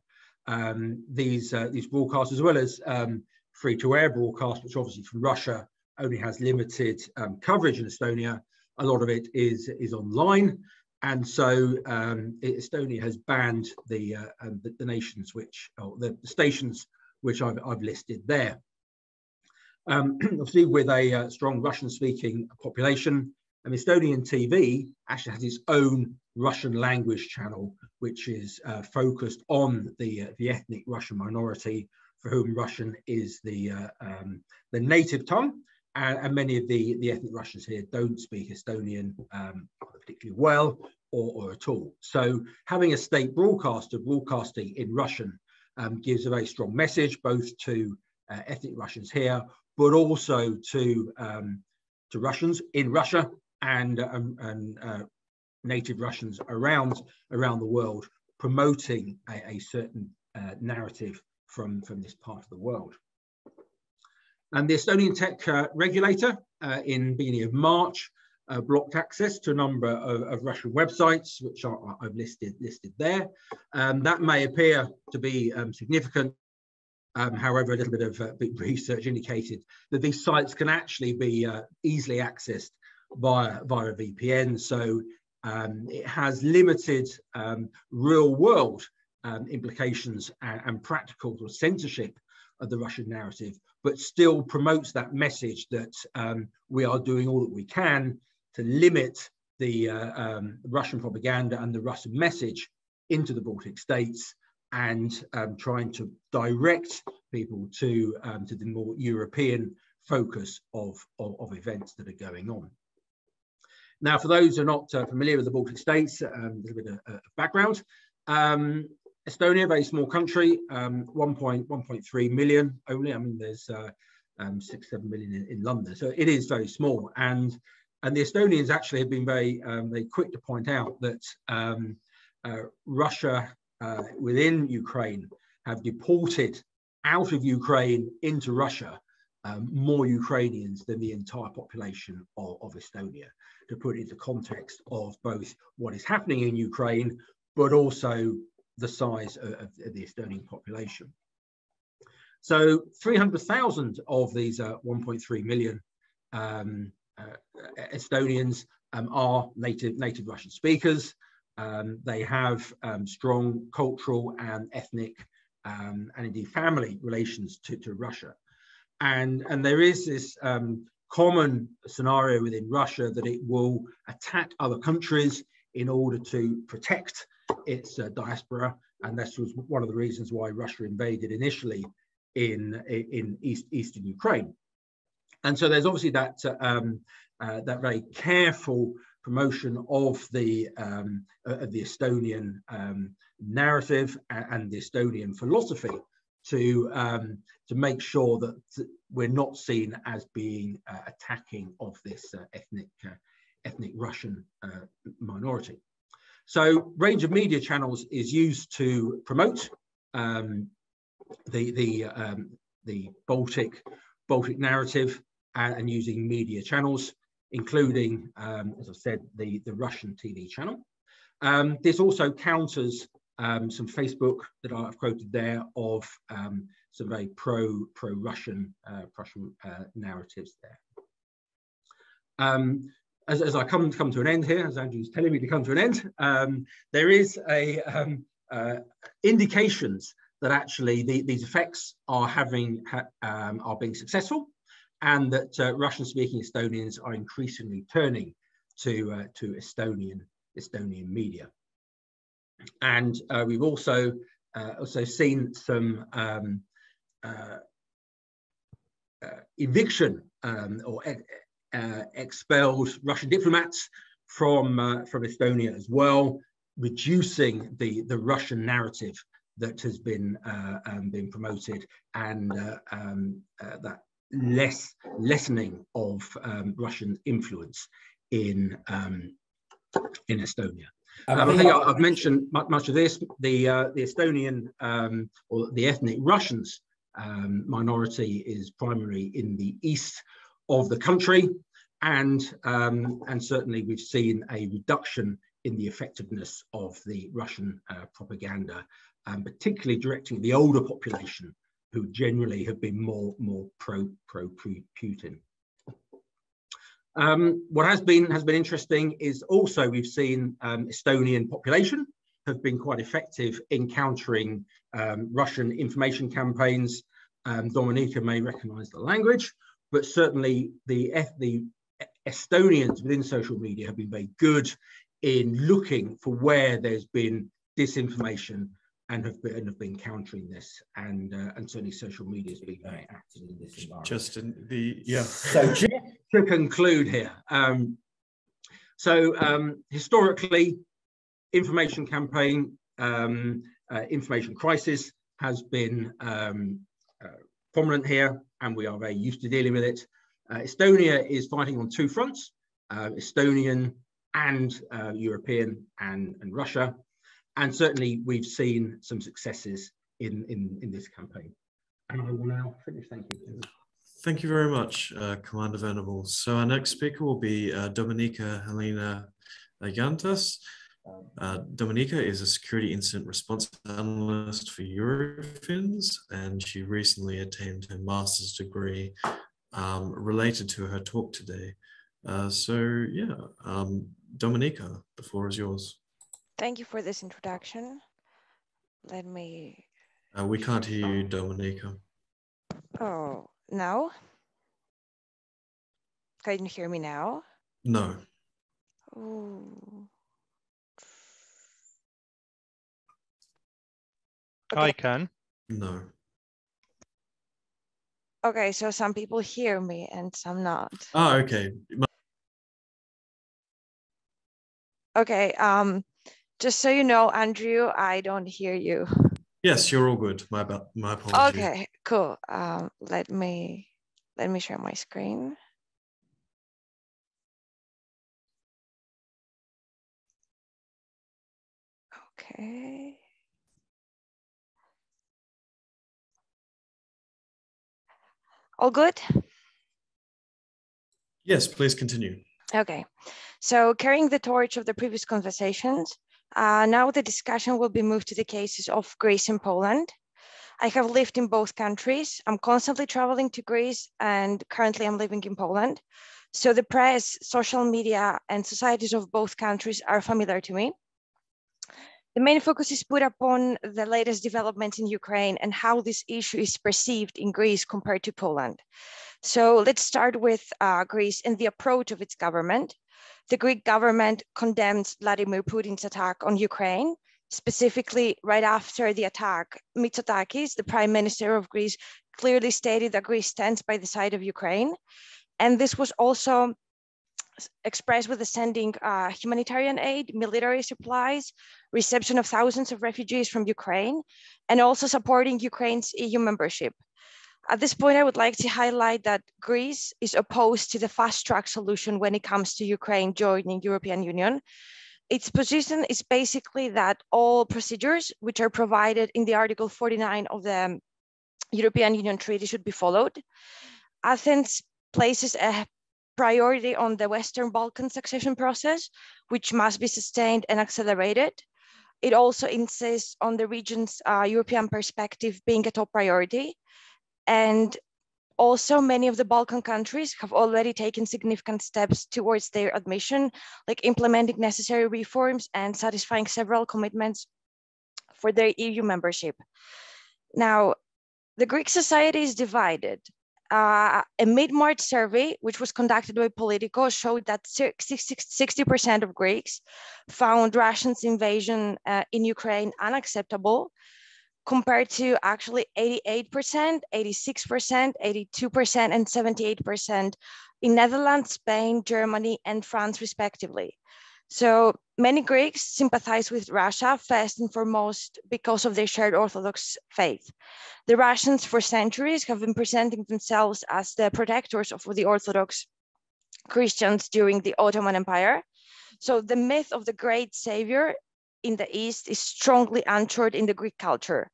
Um, these, uh, these broadcasts, as well as um, free-to-air broadcasts, which obviously from Russia only has limited coverage in Estonia, a lot of it is, is online. And so um, Estonia has banned the, uh, um, the, the, nations which, or the stations which I've, I've listed there. Um, obviously, with a uh, strong Russian-speaking population, and Estonian TV actually has its own Russian language channel, which is uh, focused on the, uh, the ethnic Russian minority for whom Russian is the, uh, um, the native tongue. And, and, many of the, the ethnic Russians here don't speak Estonian um, particularly well or, or, at all. So having a state broadcaster broadcasting in Russian um, gives a very strong message, both to uh, ethnic Russians here, but also to, um, to Russians in Russia and, um, and uh, native Russians around, around the world promoting a, a certain uh, narrative from, from this part of the world. And the Estonian tech uh, regulator uh, in beginning of March uh, blocked access to a number of, of Russian websites, which are, I've listed, listed there. Um, that may appear to be um, significant. Um, however, a little bit of uh, research indicated that these sites can actually be uh, easily accessed via, via VPN. So um, it has limited um, real world um, implications and, and practical or censorship of the Russian narrative, but still promotes that message that um, we are doing all that we can to limit the uh, um, Russian propaganda and the Russian message into the Baltic states and um, trying to direct people to, to the more European focus of, of, of events that are going on. Now, for those who are not uh, familiar with the Baltic states, um, a little bit of, of background. Um, Estonia, very small country, um, 1.1.3 million only. I mean, there's uh, um, six, seven million in, in, London. So it is very small. And, and the Estonians actually have been very, um, very quick to point out that um, uh, Russia uh, within Ukraine have deported out of Ukraine into Russia um, more Ukrainians than the entire population of, of, Estonia, to put it into context of both what is happening in Ukraine, but also the size of, of the Estonian population. So 300,000 of these uh, 1.3 million um, uh, Estonians um, are native, native Russian speakers. Um, they have um, strong cultural and ethnic um, and indeed family relations to, to Russia. And, and there is this um, common scenario within Russia that it will attack other countries in order to protect its uh, diaspora. And this was one of the reasons why Russia invaded initially in, in East, Eastern Ukraine. And so there's obviously that, uh, um, uh, that very careful promotion of the, um, of the Estonian um, narrative and, and the Estonian philosophy to um, to make sure that we're not seen as being uh, attacking of this uh, ethnic uh, ethnic Russian uh, minority. So range of media channels is used to promote um, the the um, the Baltic Baltic narrative and, and, using media channels, including, um, as I said, the the Russian TV channel. Um, this also counters um, some Facebook that I've quoted there of um, some very pro pro Russian uh, Prussian uh, narratives there. um, as, as I come, come to an end here, as Andrew's telling me to come to an end, um, there is a um, uh, indications that actually the, these effects are having ha, um, are being successful, and that uh, Russian-speaking Estonians are increasingly turning to uh, to Estonian Estonian media. And uh, we've also uh, also seen some um, uh, eviction um, or expelled Russian diplomats from from Estonia as well, reducing the the Russian narrative that has been uh, um, been promoted and uh, um, uh, that less lessening of um, Russian influence in um, in Estonia. Um, I think I've mentioned much of this. The uh, the Estonian um, or the ethnic Russians minority is primarily in the east of the country, and and certainly we've seen a reduction in the effectiveness of the Russian uh, propaganda and particularly directing the older population who generally have been more, more pro, pro Putin. Um, what has been has been interesting is also we've seen um, Estonian population have been quite effective in countering um, Russian information campaigns. Um, Dominika may recognise the language, but certainly the the Estonians within social media have been very good in looking for where there's been disinformation and have been have been countering this, and uh, and certainly social media has been very active in this environment. Just in the yeah. So just to conclude here, um, so um, historically, information campaign, um, uh, information crisis has been um, uh, prominent here, and we are very used to dealing with it. Uh, Estonia is fighting on two fronts: uh, Estonian and uh, European and, and Russia. And certainly we've seen some successes in, in, in this campaign. And I will now finish. Thank you. Thank you very much, uh, Commander Venables. So our next speaker will be uh, Dominika Helena Ayantas. Uh, Dominika is a security incident response analyst for Eurofins, and she recently attained her master's degree um, related to her talk today. Uh, so yeah, um, Dominika, the floor is yours. Thank you for this introduction. Let me. Uh, we can't hear you, Dominika. Oh, now? Can you hear me now? No. Ooh. Okay. I can. No. Okay, so some people hear me and some not. Oh, okay. Okay, um, just so you know, Andrew, I don't hear you. Yes, you're all good. My my apologies. Okay, cool. Um, let me let me share my screen. Okay. All good? Yes, please continue. Okay, so carrying the torch of the previous conversations, uh, now the discussion will be moved to the cases of Greece and Poland. I have lived in both countries. I'm constantly traveling to Greece and currently I'm living in Poland. So the press, social media, and societies of both countries are familiar to me. The main focus is put upon the latest developments in Ukraine and how this issue is perceived in Greece compared to Poland. So let's start with uh, Greece and the approach of its government the Greek government condemned Vladimir Putin's attack on Ukraine. Specifically, right after the attack, Mitsotakis, the prime minister of Greece, clearly stated that Greece stands by the side of Ukraine. And this was also expressed with the sending uh, humanitarian aid, military supplies, reception of thousands of refugees from Ukraine, and also supporting Ukraine's EU membership. At this point, I would like to highlight that Greece is opposed to the fast track solution when it comes to Ukraine joining European Union. Its position is basically that all procedures which are provided in the Article 49 of the European Union Treaty should be followed. Athens places a priority on the Western Balkan succession process, which must be sustained and accelerated. It also insists on the region's uh, European perspective being a top priority and also, many of the Balkan countries have already taken significant steps towards their admission, like implementing necessary reforms and satisfying several commitments for their EU membership. Now, the Greek society is divided. Uh, a mid-March survey, which was conducted by Politico, showed that 60% of Greeks found Russia's invasion uh, in Ukraine unacceptable, compared to actually 88%, 86%, 82%, and 78% in Netherlands, Spain, Germany, and France, respectively. So many Greeks sympathize with Russia first and foremost because of their shared Orthodox faith. The Russians for centuries have been presenting themselves as the protectors of the Orthodox Christians during the Ottoman Empire. So the myth of the great savior in the East is strongly anchored in the Greek culture.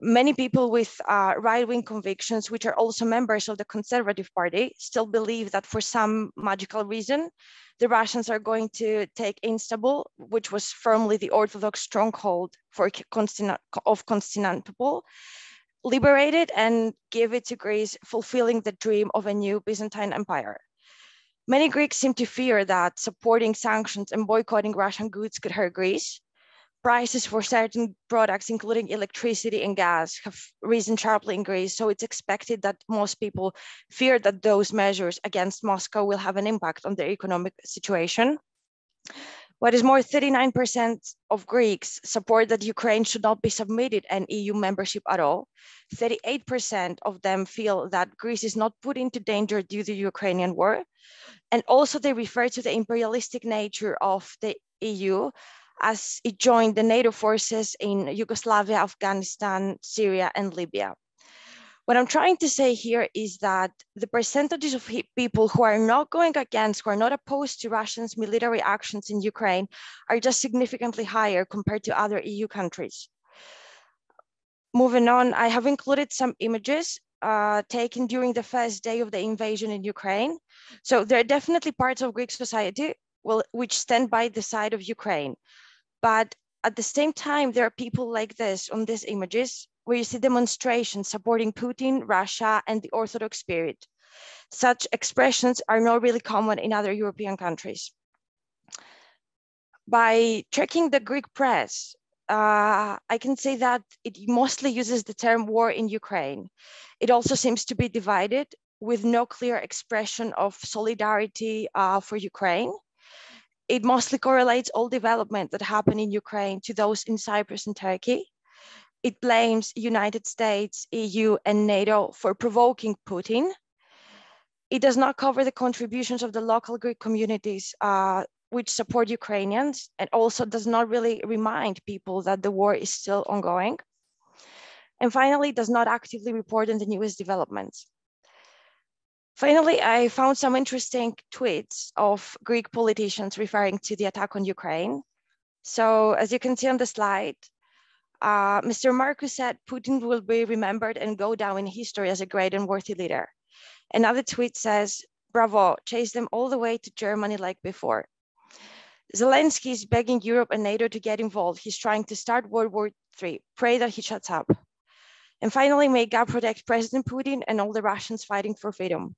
Many people with uh, right-wing convictions, which are also members of the Conservative Party, still believe that for some magical reason, the Russians are going to take Istanbul, which was firmly the Orthodox stronghold for of Constantinople, liberate it and give it to Greece, fulfilling the dream of a new Byzantine Empire. Many Greeks seem to fear that supporting sanctions and boycotting Russian goods could hurt Greece. Prices for certain products, including electricity and gas, have risen sharply in Greece. So it's expected that most people fear that those measures against Moscow will have an impact on their economic situation. What is more, 39% of Greeks support that Ukraine should not be submitted an EU membership at all. 38% of them feel that Greece is not put into danger due to the Ukrainian war. And also they refer to the imperialistic nature of the EU as it joined the NATO forces in Yugoslavia, Afghanistan, Syria, and Libya. What I'm trying to say here is that the percentages of people who are not going against, who are not opposed to Russia's military actions in Ukraine are just significantly higher compared to other EU countries. Moving on, I have included some images uh, taken during the first day of the invasion in Ukraine. So there are definitely parts of Greek society will, which stand by the side of Ukraine. But at the same time, there are people like this on these images where you see demonstrations supporting Putin, Russia, and the Orthodox spirit. Such expressions are not really common in other European countries. By checking the Greek press, uh, I can say that it mostly uses the term war in Ukraine. It also seems to be divided with no clear expression of solidarity uh, for Ukraine it mostly correlates all development that happened in Ukraine to those in Cyprus and Turkey. It blames United States, EU, and NATO for provoking Putin. It does not cover the contributions of the local Greek communities uh, which support Ukrainians and also does not really remind people that the war is still ongoing. And finally, does not actively report on the newest developments. Finally, I found some interesting tweets of Greek politicians referring to the attack on Ukraine. So as you can see on the slide, uh, Mr. Marcus said Putin will be remembered and go down in history as a great and worthy leader. Another tweet says, bravo, chase them all the way to Germany like before. Zelensky is begging Europe and NATO to get involved. He's trying to start World War III. Pray that he shuts up. And finally, may God protect President Putin and all the Russians fighting for freedom.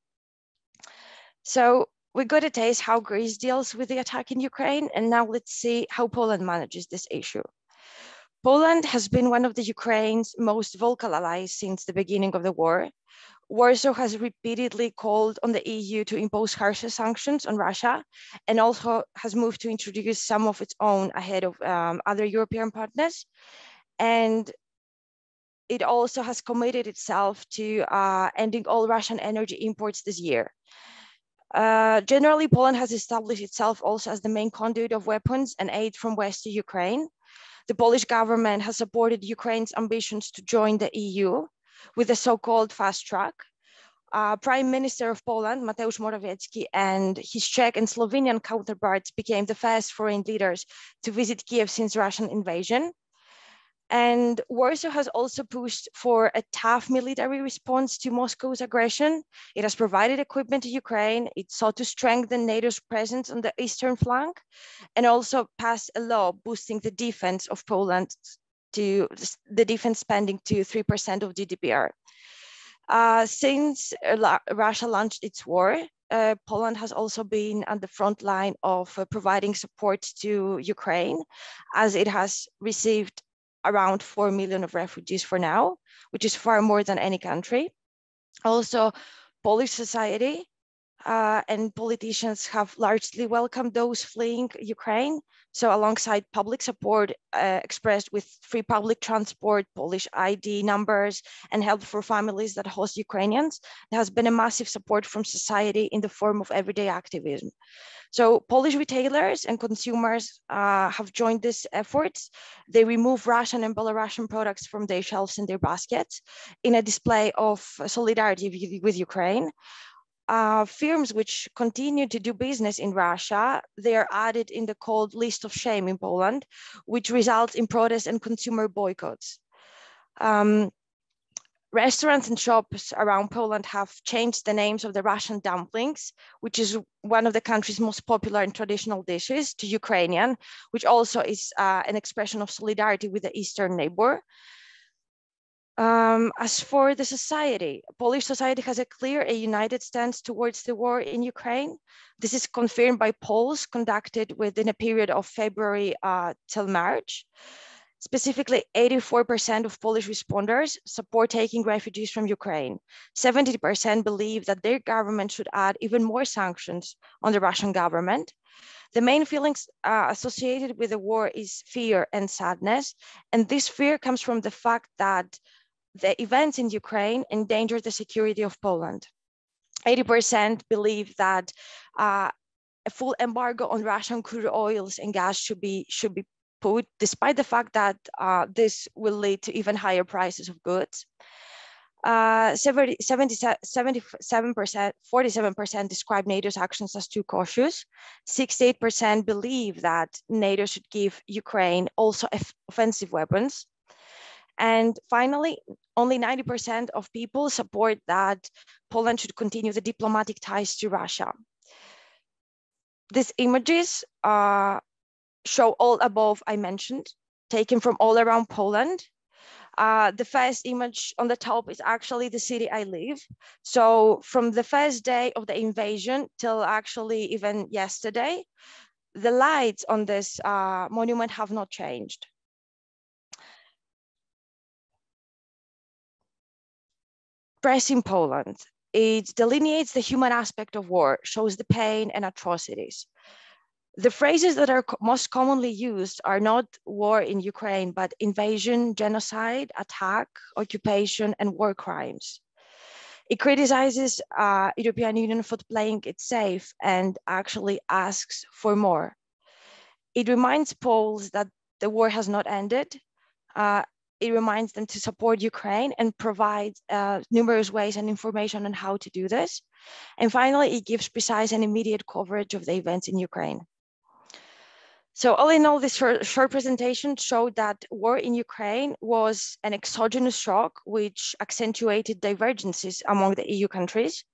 So we got a taste how Greece deals with the attack in Ukraine, and now let's see how Poland manages this issue. Poland has been one of the Ukraine's most vocal allies since the beginning of the war. Warsaw has repeatedly called on the EU to impose harsher sanctions on Russia and also has moved to introduce some of its own ahead of um, other European partners. And it also has committed itself to uh, ending all Russian energy imports this year. Uh, generally, Poland has established itself also as the main conduit of weapons and aid from West to Ukraine. The Polish government has supported Ukraine's ambitions to join the EU with the so-called fast track. Uh, Prime Minister of Poland, Mateusz Morawiecki, and his Czech and Slovenian counterparts became the first foreign leaders to visit Kiev since Russian invasion. And Warsaw has also pushed for a tough military response to Moscow's aggression. It has provided equipment to Ukraine. It sought to strengthen NATO's presence on the eastern flank and also passed a law boosting the defense of Poland to the defense spending to 3% of GDPR. Uh, since uh, Russia launched its war, uh, Poland has also been on the front line of uh, providing support to Ukraine, as it has received around 4 million of refugees for now, which is far more than any country. Also, Polish society uh, and politicians have largely welcomed those fleeing Ukraine. So alongside public support uh, expressed with free public transport, Polish ID numbers, and help for families that host Ukrainians, there has been a massive support from society in the form of everyday activism. So Polish retailers and consumers uh, have joined these efforts. They remove Russian and Belarusian products from their shelves and their baskets in a display of solidarity with Ukraine uh, firms which continue to do business in Russia, they are added in the called list of shame in Poland, which results in protests and consumer boycotts. Um, restaurants and shops around Poland have changed the names of the Russian dumplings, which is one of the country's most popular and traditional dishes, to Ukrainian, which also is uh, an expression of solidarity with the Eastern neighbor. Um, as for the society, Polish society has a clear a united stance towards the war in Ukraine. This is confirmed by polls conducted within a period of February uh, till March. Specifically, 84% of Polish responders support taking refugees from Ukraine. 70% believe that their government should add even more sanctions on the Russian government. The main feelings uh, associated with the war is fear and sadness. And this fear comes from the fact that the events in Ukraine endanger the security of Poland. 80% believe that uh, a full embargo on Russian crude oils and gas should be should be put, despite the fact that uh, this will lead to even higher prices of goods. Uh, 70, 77%, 47% describe NATO's actions as too cautious. 68% believe that NATO should give Ukraine also offensive weapons. And finally, only 90% of people support that Poland should continue the diplomatic ties to Russia. These images uh, show all above I mentioned, taken from all around Poland. Uh, the first image on the top is actually the city I live. So from the first day of the invasion till actually even yesterday, the lights on this uh, monument have not changed. press in Poland. It delineates the human aspect of war, shows the pain and atrocities. The phrases that are most commonly used are not war in Ukraine, but invasion, genocide, attack, occupation, and war crimes. It criticizes uh, European Union for playing it safe and actually asks for more. It reminds Poles that the war has not ended uh, it reminds them to support Ukraine and provides uh, numerous ways and information on how to do this. And finally, it gives precise and immediate coverage of the events in Ukraine. So all in all, this short, presentation showed that war in Ukraine was an exogenous shock, which accentuated divergences among the EU countries.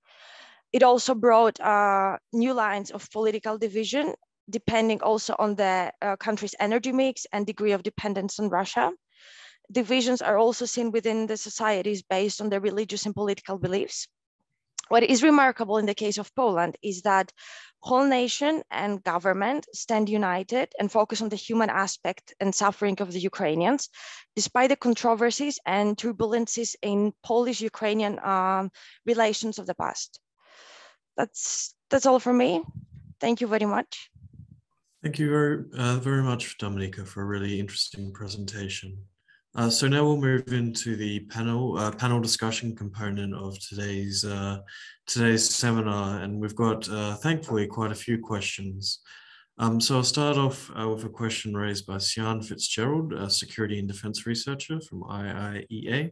It also brought uh, new lines of political division, depending also on the uh, country's energy mix and degree of dependence on Russia divisions are also seen within the societies based on their religious and political beliefs. What is remarkable in the case of Poland is that whole nation and government stand united and focus on the human aspect and suffering of the Ukrainians, despite the controversies and turbulences in Polish-Ukrainian um, relations of the past. That's, that's all for me. Thank you very much. Thank you very, uh, very much, Dominika, for a really interesting presentation. Uh, so now we'll move into the panel uh, panel discussion component of today's uh, today's seminar, and we've got uh, thankfully quite a few questions. Um, so I'll start off uh, with a question raised by Sian Fitzgerald, a security and defense researcher from IIEA.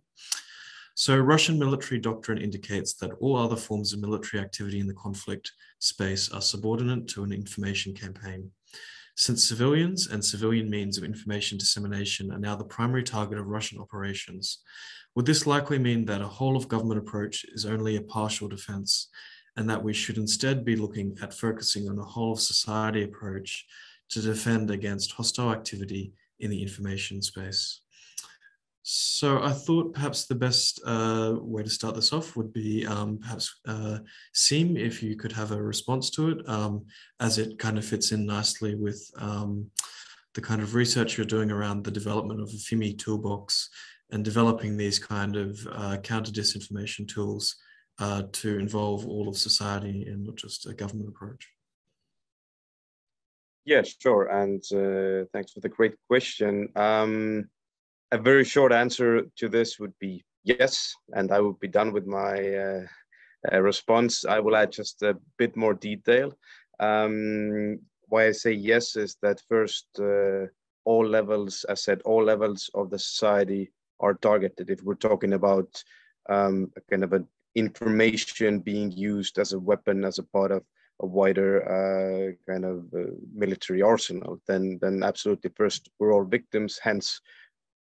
So Russian military doctrine indicates that all other forms of military activity in the conflict space are subordinate to an information campaign. Since civilians and civilian means of information dissemination are now the primary target of Russian operations, would this likely mean that a whole of government approach is only a partial defense and that we should instead be looking at focusing on a whole of society approach to defend against hostile activity in the information space? So I thought perhaps the best uh, way to start this off would be um, perhaps uh, if you could have a response to it, um, as it kind of fits in nicely with um, the kind of research you're doing around the development of a FIMI toolbox and developing these kind of uh, counter disinformation tools uh, to involve all of society and not just a government approach. Yeah, sure. And uh, thanks for the great question. A very short answer to this would be yes, and I would be done with my uh, uh, response. I will add just a bit more detail. Um, why I say yes is that first, uh, all levels, as said, all levels of the society are targeted. If we're talking about um, kind of an information being used as a weapon, as a part of a wider uh, kind of uh, military arsenal, then then absolutely first we're all victims. Hence,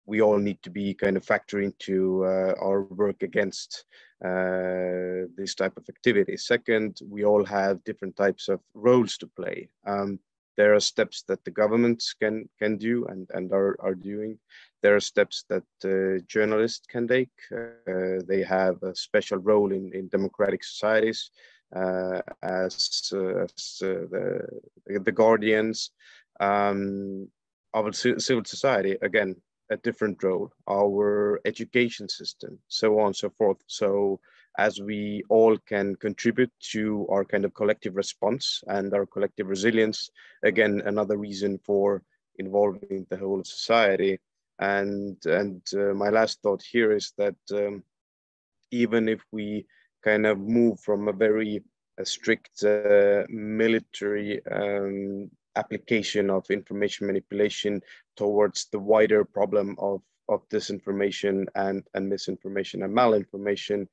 we all need to be kind of factor into uh, our work against uh, this type of activity. Second, we all have different types of roles to play. Um, there are steps that the governments can can do and and are are doing. There are steps that uh, journalists can take. Uh, they have a special role in in democratic societies uh, as, as uh, the, the guardians um, of civil society. Again, a different role, our education system, so on and so forth. So as we all can contribute to our kind of collective response and our collective resilience, again, another reason for involving the whole society. And, and uh, my last thought here is that um, even if we kind of move from a very a strict uh, military um, application of information manipulation towards the wider problem of, of disinformation and, and misinformation and malinformation,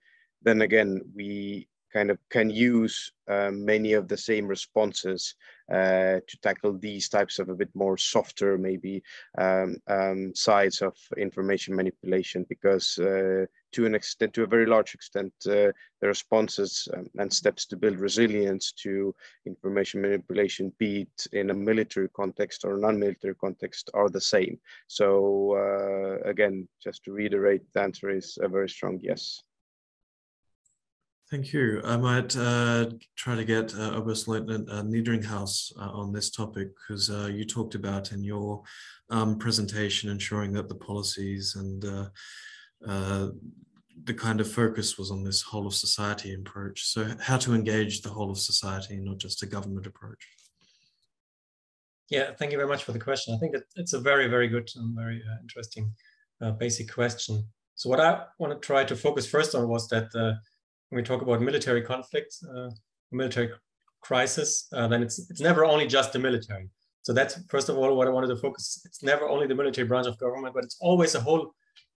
then again, we kind of can use uh, many of the same responses uh, to tackle these types of a bit more softer, maybe um, um, sides of information manipulation, because uh, to an extent, to a very large extent, uh, the responses um, and steps to build resilience to information manipulation, be it in a military context or non-military context, are the same. So uh, again, just to reiterate, the answer is a very strong yes. Thank you. I might uh, try to get uh, Oberstleutnant uh, Niedringhaus uh, on this topic because uh, you talked about in your um, presentation ensuring that the policies and uh, uh, the kind of focus was on this whole of society approach. So how to engage the whole of society, not just a government approach. Yeah, thank you very much for the question. I think it's a very, very good and very interesting basic question. So what I want to try to focus first on was that when we talk about military conflicts, uh, military crisis, uh, then it's it's never only just the military. So that's first of all what I wanted to focus. It's never only the military branch of government, but it's always a whole uh,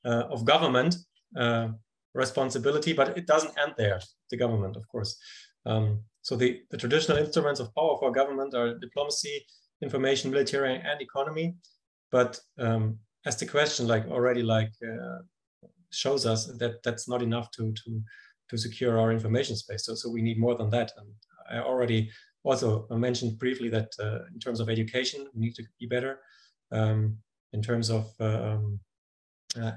of government uh, responsibility. But it doesn't end there. The government, of course. Um, so the, the traditional instruments of power for government are diplomacy, information, military, and economy. But um, as the question like already like uh, shows us that that's not enough to to to secure our information space. So, so we need more than that. And I already also mentioned briefly that uh, in terms of education, we need to be better. Um, in terms of um, uh,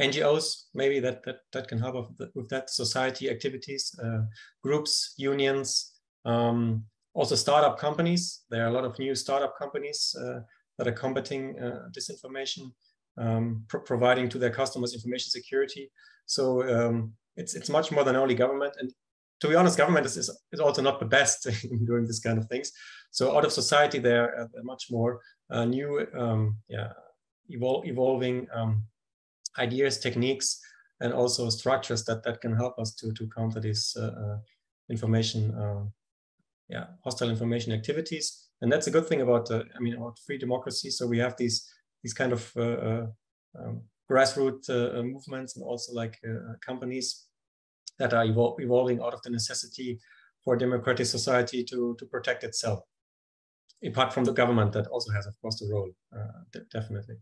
NGOs, maybe that, that, that can help with that, society activities, uh, groups, unions, um, also startup companies. There are a lot of new startup companies uh, that are combating uh, disinformation, um, pro providing to their customers information security. So um, it's it's much more than only government. And to be honest, government is, is, is also not the best in doing this kind of things. So out of society, there are much more uh, new, um, yeah, evol evolving um, ideas, techniques, and also structures that that can help us to to counter these uh, uh, information, uh, yeah, hostile information activities. And that's a good thing about, uh, I mean, about free democracy. So we have these these kind of uh, um, grassroots uh, uh, movements and also like uh, companies that are evol evolving out of the necessity for a democratic society to, to protect itself. Apart from the government that also has, of course, a role, de definitely.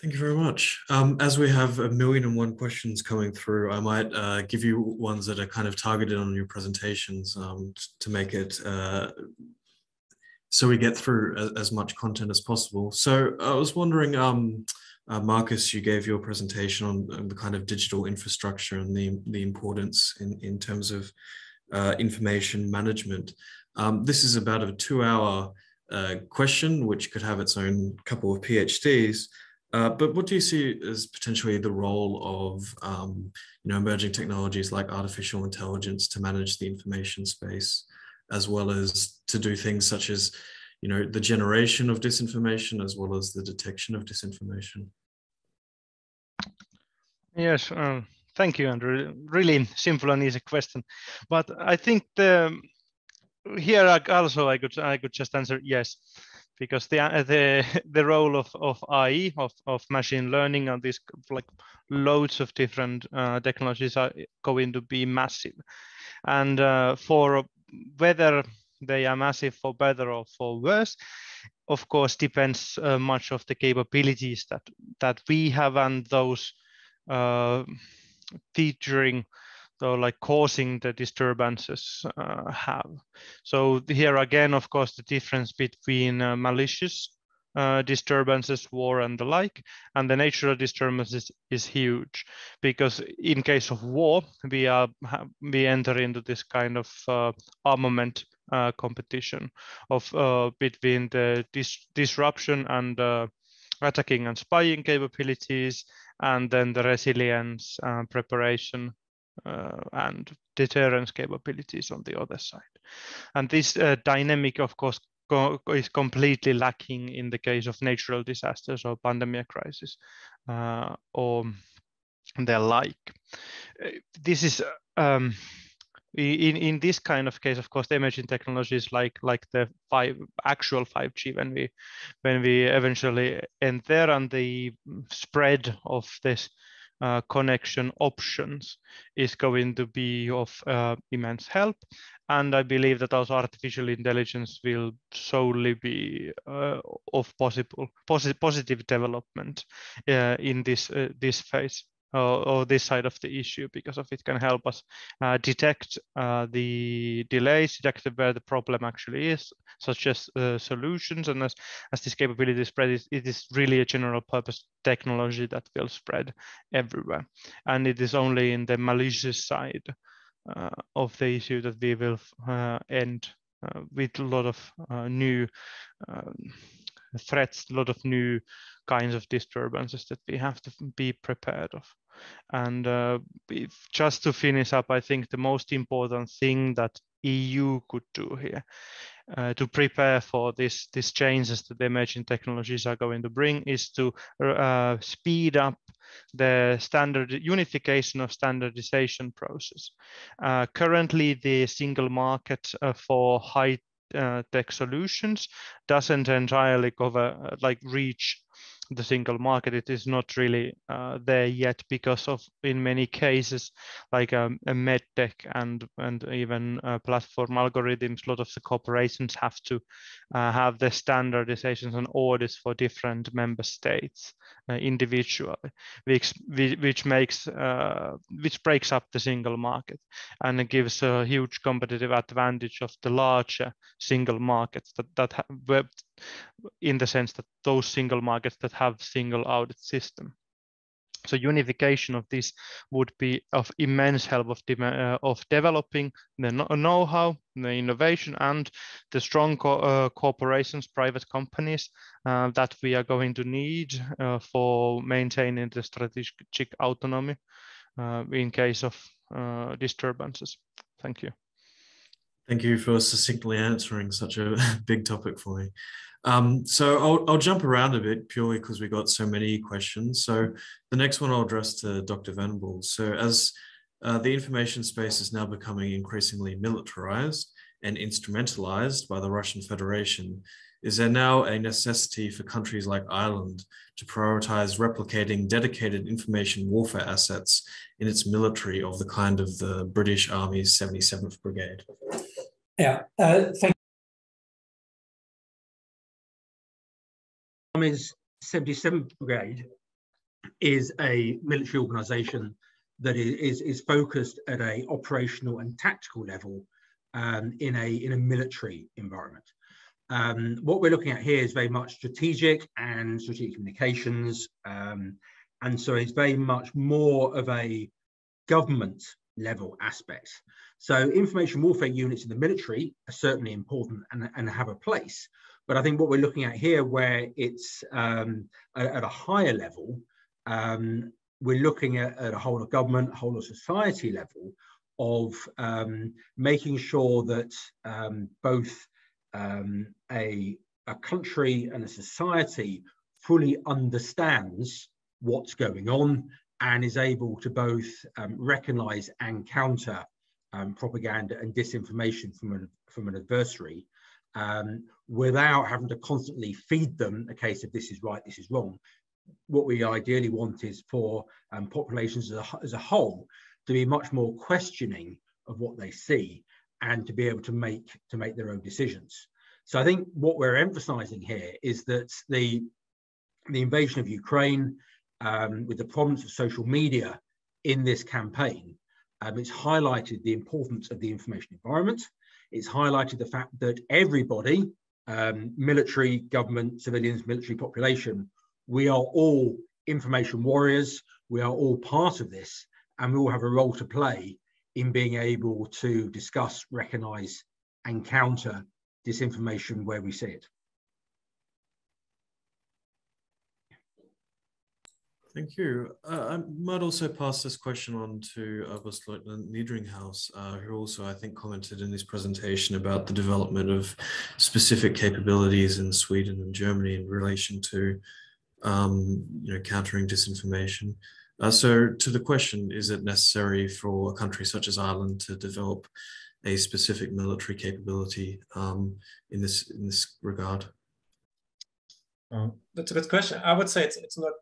Thank you very much. Um, as we have a million and one questions coming through, I might uh, give you ones that are kind of targeted on your presentations um, to make it uh, so we get through as, as, much content as possible. So I was wondering, um, uh, Markus, you gave your presentation on, on, the kind of digital infrastructure and the, the importance in, in terms of uh, information management. Um, this is about a two hour uh, question, which could have its own couple of PhDs. Uh, but what do you see as potentially the role of um, you know emerging technologies like artificial intelligence to manage the information space, as well as to do things such as you know the generation of disinformation as well as the detection of disinformation? Yes, um, thank you, Andrew. Really simple and easy question, but I think the here also I could I could just answer yes, because the the the role of of AI of of machine learning and these like loads of different uh, technologies are going to be massive, and uh, for whether they are massive for better or for worse, of course depends uh, much of the capabilities that that we have and those uh, featuring so like causing the disturbances uh, have. So here again, of course, the difference between uh, malicious uh, disturbances, war and the like, and the natural disturbances is huge because in case of war, we are we enter into this kind of uh, armament uh, competition of uh, between the dis disruption and attacking and spying capabilities, and then the resilience preparation uh, and deterrence capabilities on the other side. And this uh, dynamic, of course, co is completely lacking in the case of natural disasters or pandemic crisis uh, or the like. Uh, this is um, in in this kind of case, of course, the emerging technologies like like the five actual 5G when we when we eventually enter and the spread of this uh, connection options is going to be of uh, immense help. And I believe that also artificial intelligence will solely be uh, of possible posi positive development uh, in this uh, this phase or, or, this side of the issue because of it can help us uh, detect uh, the delays, detect where the problem actually is, such as uh, solutions. And as, as this capability spread, it, is really a general purpose technology that will spread everywhere. And it is only in the malicious side uh, of the issue that we will uh, end uh, with a lot of new um, threats, a lot of new kinds of disturbances that we have to be prepared of. And uh, just to finish up, I think the most important thing that EU could do here uh, to prepare for this, these changes that the emerging technologies are going to bring is to uh, speed up the standard unification of standardization process. Uh, currently, the single market uh, for high uh, tech solutions doesn't entirely cover uh, like reach the single market it is not really uh, there yet because of in many cases like um, a medtech and and even uh, platform algorithms a lot of the corporations have to uh, have the standardizations and orders for different member states uh, individually which which makes uh, which breaks up the single market and it gives a huge competitive advantage of the larger single markets that that in the sense that those single markets that have single audit system. So unification of this would be of immense help of, de uh, of developing the know-how, the innovation, and the strong co uh, corporations, private companies uh, that we are going to need uh, for maintaining the strategic autonomy uh, in case of uh, disturbances. Thank you. Thank you for succinctly answering such a big topic for me. Um, so I'll, I'll jump around a bit purely because we got so many questions. So the next one I'll address to Dr. Venables. So as uh, the information space is now becoming increasingly militarized and instrumentalized by the Russian Federation, is there now a necessity for countries like Ireland to prioritize replicating dedicated information warfare assets in its military of the kind of the British Army's 77th Brigade? Yeah, uh, thank Army's 77th Brigade is a military organisation that is, is focused at a operational and tactical level um, in a in a military environment. Um, what we're looking at here is very much strategic and strategic communications. Um, and so it's very much more of a government level aspects. So information warfare units in the military are certainly important and, and have a place. But I think what we're looking at here, where it's um, at, at, a higher level, um, we're looking at, at, a whole of government, whole of society level of um, making sure that um, both um, a, a country and a society fully understands what's going on and is able to both um, recognize and counter um, propaganda and disinformation from an, from an adversary um, without having to constantly feed them a case of this is right, this is wrong. What we ideally want is for um, populations as a, as a whole to be much more questioning of what they see and to be able to make to make their own decisions. So I think what we're emphasizing here is that the the invasion of Ukraine, um, with the prominence of social media in this campaign, um, it's highlighted the importance of the information environment. It's highlighted the fact that everybody, um, military, government, civilians, military population, we are all information warriors. We are all part of this, and we all have a role to play in being able to discuss, recognize, and counter disinformation where we see it. Thank you. Uh, I might also pass this question on to Oberstleutnant Niedringhaus, uh, who also, I think, commented in his presentation about the development of specific capabilities in Sweden and Germany in relation to, um, you know, countering disinformation. Uh, so, to the question, is it necessary for a country such as Ireland to develop a specific military capability um, in this in this regard? Um, that's a good question. I would say it's it's not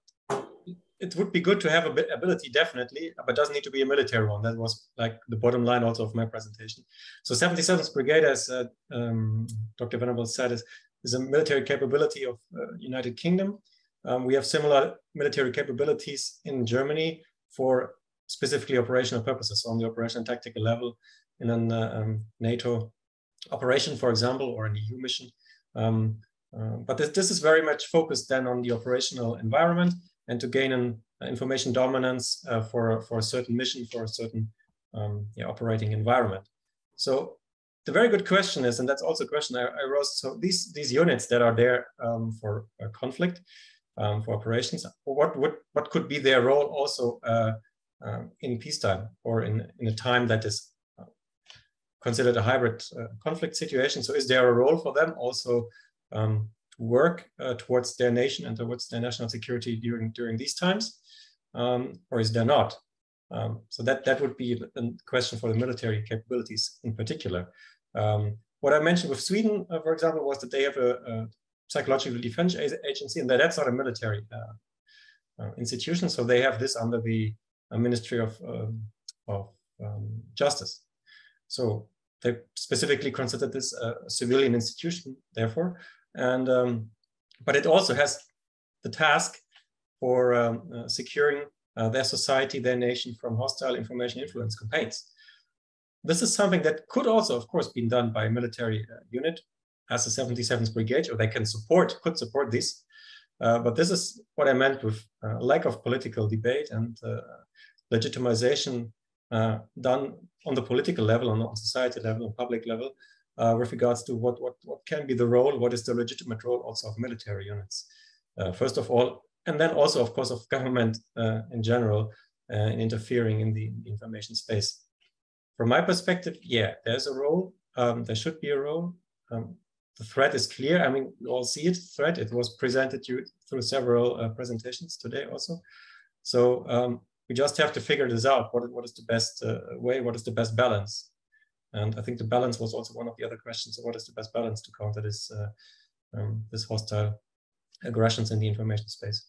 it would be good to have a bit ability, definitely, but doesn't need to be a military one. That was like the bottom line also of my presentation. So 77th Brigade, as uh, um, Dr. Venables said, is, is a military capability of uh, United Kingdom. Um, we have similar military capabilities in Germany for specifically operational purposes on the operational tactical level in a uh, um, NATO operation, for example, or an EU mission. Um, uh, but this, this is very much focused then on the operational environment and to gain an uh, information dominance uh, for, for a certain mission, for a certain um, yeah, operating environment. So the very good question is, and that's also a question I, I rose, so these, these units that are there um, for conflict, um, for operations, what, would, what could be their role also uh, uh, in peacetime or in, in a time that is uh, considered a hybrid uh, conflict situation? So is there a role for them also um, work uh, towards their nation and towards their national security during during these times, um, or is there not? Um, so that that would be a question for the military capabilities in particular. Um, what I mentioned with Sweden, uh, for example, was that they have a, a psychological defense agency, and that that's not a military uh, uh, institution. So they have this under the uh, Ministry of um, of um, Justice. So they specifically consider this a civilian institution, therefore, and um, but it also has the task for um, uh, securing uh, their society, their nation from hostile information influence campaigns. This is something that could also, of course, be done by a military uh, unit as the 77th Brigade, or they can support, could support this. Uh, but this is what I meant with uh, lack of political debate and uh, legitimization done on the political level, on the society level, on public level, uh, with regards to what, what, what can be the role, what is the legitimate role also of military units, uh, first of all, and then also, of course, of government uh, in general uh, in interfering in the, information space. From my perspective, yeah, there's a role, um, there should be a role. Um, the threat is clear. I mean, we all see it, threat. It was presented you through several uh, presentations today also. So um, we just have to figure this out. What, what is the best uh, way? What is the best balance? And I think the balance was also one of the other questions. So what is the best balance to counter this, uh, um, this hostile aggressions in the information space?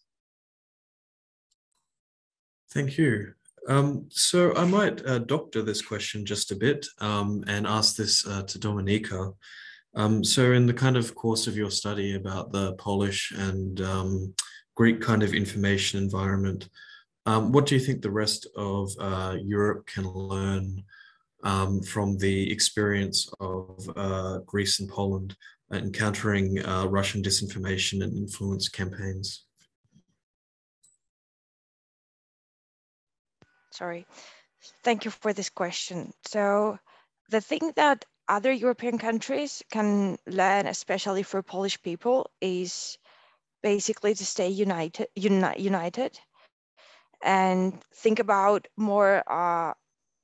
Thank you. Um, so I might uh, doctor this question just a bit um, and ask this uh, to Dominika. Um, so in the kind of course of your study about the Polish and um, Greek kind of information environment, um, what do you think the rest of uh, Europe can learn um, from the experience of uh, Greece and Poland encountering uh, Russian disinformation and influence campaigns? Sorry, thank you for this question. So the thing that other European countries can learn, especially for Polish people, is basically to stay united, uni united and think about more, uh,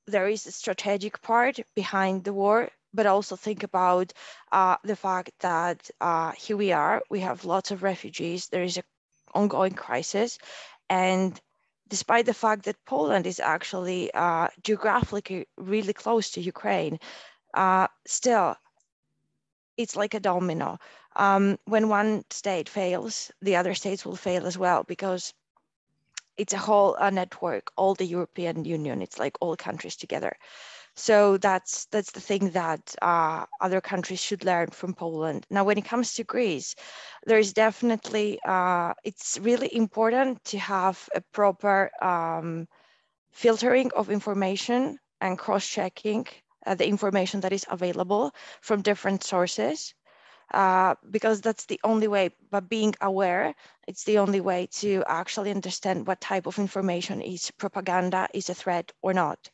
there is a strategic part behind the war, but also think about uh, the fact that uh, here we are, we have lots of refugees, there is an ongoing crisis, and despite the fact that Poland is actually uh, geographically really close to Ukraine, uh, still, it's like a domino. Um, when one state fails, the other states will fail as well because it's a whole uh, network, all the European Union, it's like all countries together. So that's that's the thing that uh, other countries should learn from Poland. Now, when it comes to Greece, there is definitely uh, it's really important to have a proper um, filtering of information and cross-checking uh, the information that is available from different sources. Uh, because that's the only way, but being aware, it's the only way to actually understand what type of information is propaganda, is a threat or not.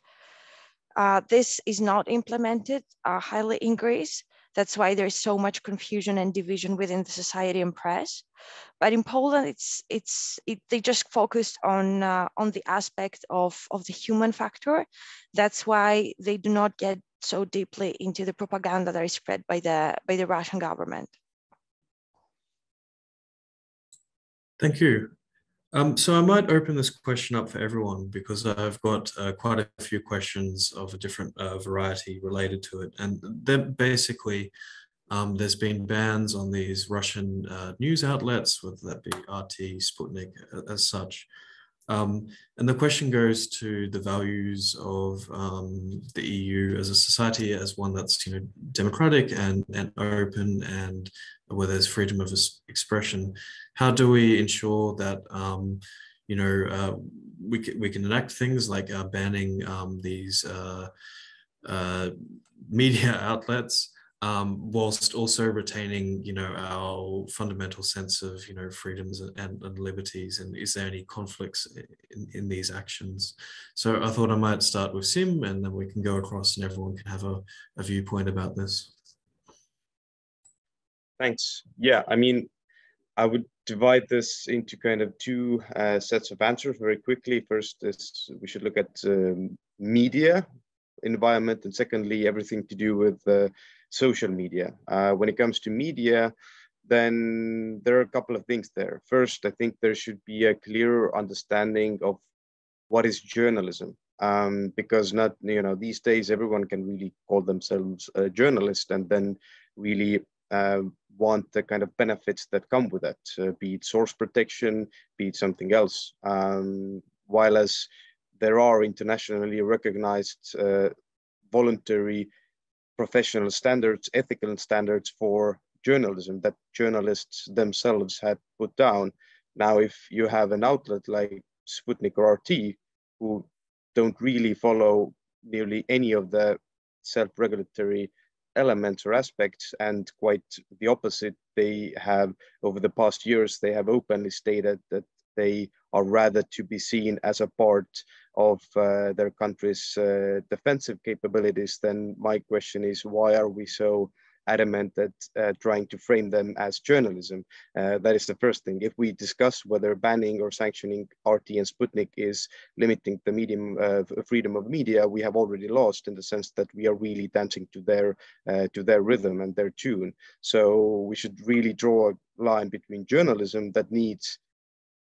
Uh, this is not implemented uh, highly in Greece. That's why there's so much confusion and division within the society and press. But in Poland, it's it's it, they just focused on uh, on the aspect of of the human factor. That's why they do not get so deeply into the propaganda that is spread by the by the Russian government. Thank you. Um, so I might open this question up for everyone because I've got uh, quite a few questions of a different uh, variety related to it. And then basically, um, there's been bans on these Russian uh, news outlets, whether that be RT, Sputnik as such. Um, and the question goes to the values of um, the EU as a society, as one that's you know democratic and, and open and where there's freedom of expression. How do we ensure that um, you know uh, we can, we can enact things like uh, banning um, these uh, uh, media outlets um, whilst also retaining, you know, our fundamental sense of, you know, freedoms and, and, liberties. And is there any conflicts in, in these actions? So I thought I might start with Siim and then we can go across and everyone can have a, a viewpoint about this. Thanks. Yeah, I mean, I would divide this into kind of two uh, sets of answers very quickly. First is we should look at um, media environment and secondly, everything to do with uh, social media. Uh, when it comes to media, then there are a couple of things there. First, I think there should be a clearer understanding of what is journalism. Um, because not you know these days everyone can really call themselves a journalist and then really uh, want the kind of benefits that come with that, uh, be it source protection, be it something else. Um, while as there are internationally recognized uh, voluntary professional standards, ethical standards for journalism that journalists themselves had put down. Now, if you have an outlet like Sputnik or RT, who don't really follow nearly any of the self-regulatory elements or aspects, and quite the opposite, they have, over the past years, they have openly stated that they are rather to be seen as a part of uh, their country's uh, defensive capabilities, then my question is why are we so adamant at uh, trying to frame them as journalism? Uh, that is the first thing. If we discuss whether banning or sanctioning RT and Sputnik is limiting the medium uh, freedom of media, we have already lost in the sense that we are really dancing to their uh, to their rhythm and their tune. So we should really draw a line between journalism that needs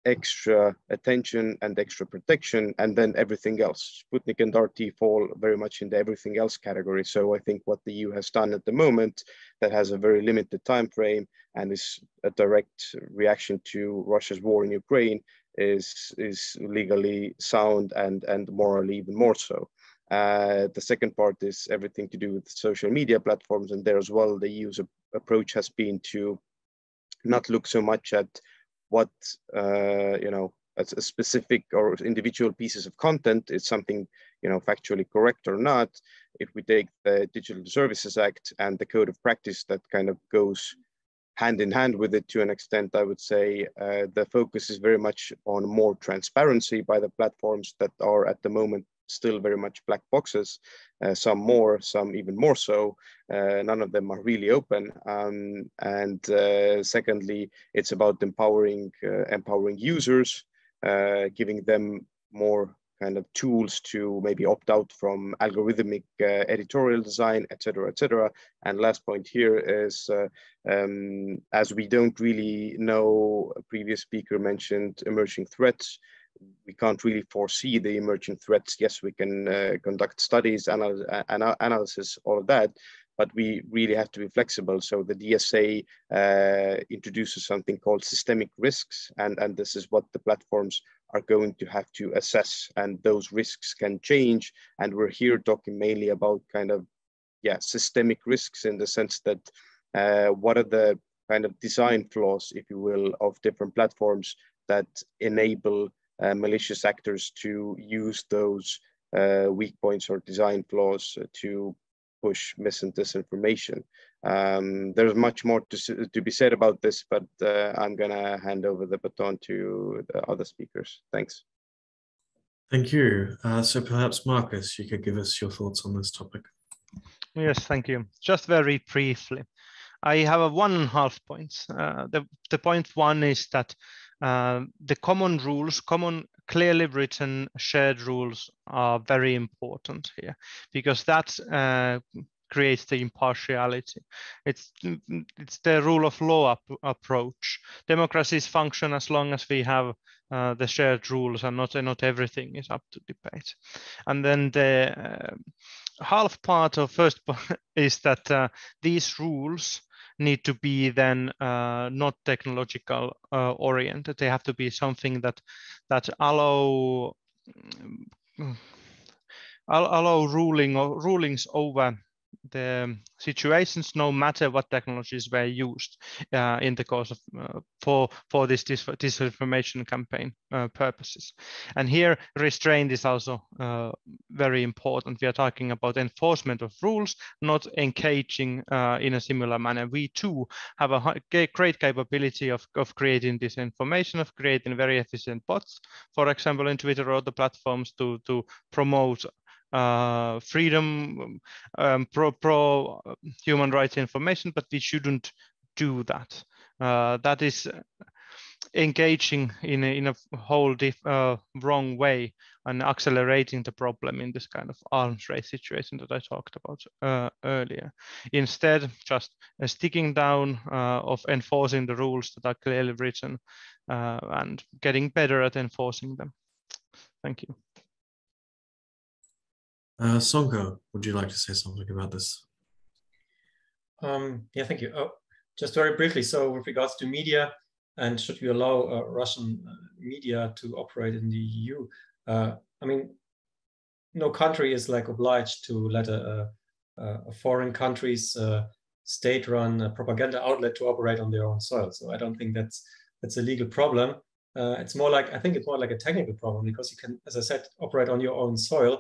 extra attention and extra protection, and then everything else. Sputnik and RT fall very much in the everything else category. So I think what the EU has done at the moment that has a very limited time frame and is a direct reaction to Russia's war in Ukraine is, is legally sound and, and morally even more so. Uh, the second part is everything to do with social media platforms, and there as well, the EU's approach has been to not look so much at what uh, you know a specific or individual pieces of content is something you know, factually correct or not. If we take the Digital Services Act and the code of practice that kind of goes hand in hand with it to an extent, I would say uh, the focus is very much on more transparency by the platforms that are at the moment still very much black boxes, uh, some more, some even more so. Uh, none of them are really open. Um, and uh, secondly, it's about empowering, uh, empowering users, uh, giving them more kind of tools to maybe opt out from algorithmic uh, editorial design, et cetera, et cetera. And last point here is, uh, um, as we don't really know, a previous speaker mentioned emerging threats, we can't really foresee the emerging threats. Yes, we can uh, conduct studies, anal anal analysis, all of that, but we really have to be flexible. So the DSA uh, introduces something called systemic risks, and, and this is what the platforms are going to have to assess, and those risks can change. And we're here talking mainly about kind of, yeah, systemic risks in the sense that uh, what are the kind of design flaws, if you will, of different platforms that enable uh, malicious actors to use those uh, weak points or design flaws to push mis and disinformation. Um, there's much more to, to be said about this, but uh, I'm gonna hand over the baton to the other speakers. Thanks. Thank you. Uh, so perhaps Markus, you could give us your thoughts on this topic. Yes, thank you. Just very briefly. I have a one and a half points. Uh, the, the point one is that the common rules, common clearly written shared rules are very important here because that uh, creates the impartiality. It's, it's the rule of law approach. Democracies function as long as we have uh, the shared rules and not, not everything is up to debate. And then the uh, half part of first part is that uh, these rules need to be then uh, not technological uh, oriented. They have to be something that that allow mm, allow ruling or rulings over the situations, no matter what technologies were used uh, in the course of uh, for for this disinformation campaign uh, purposes. And here, restraint is also uh, very important. We are talking about enforcement of rules, not engaging uh, in a similar manner. We too have a great capability of of creating disinformation, of creating very efficient bots, for example, in Twitter or other platforms to to promote uh, freedom, um, pro, pro human rights information, but we shouldn't do that. Uh, that is engaging in a, in a whole uh, wrong way and accelerating the problem in this kind of arms race situation that I talked about uh, earlier. Instead, just uh, sticking down uh, of enforcing the rules that are clearly written uh, and getting better at enforcing them. Thank you. Uh, Soenke, would you like to say something about this? Um, yeah, thank you. Oh, just very briefly. So, with regards to media, and should we allow uh, Russian uh, media to operate in the EU? Uh, I mean, no country is like obliged to let a, a, a foreign country's uh, state-run propaganda outlet to operate on their own soil. So, I don't think that's that's a legal problem. Uh, it's more like I think it's more like a technical problem because you can, as I said, operate on your own soil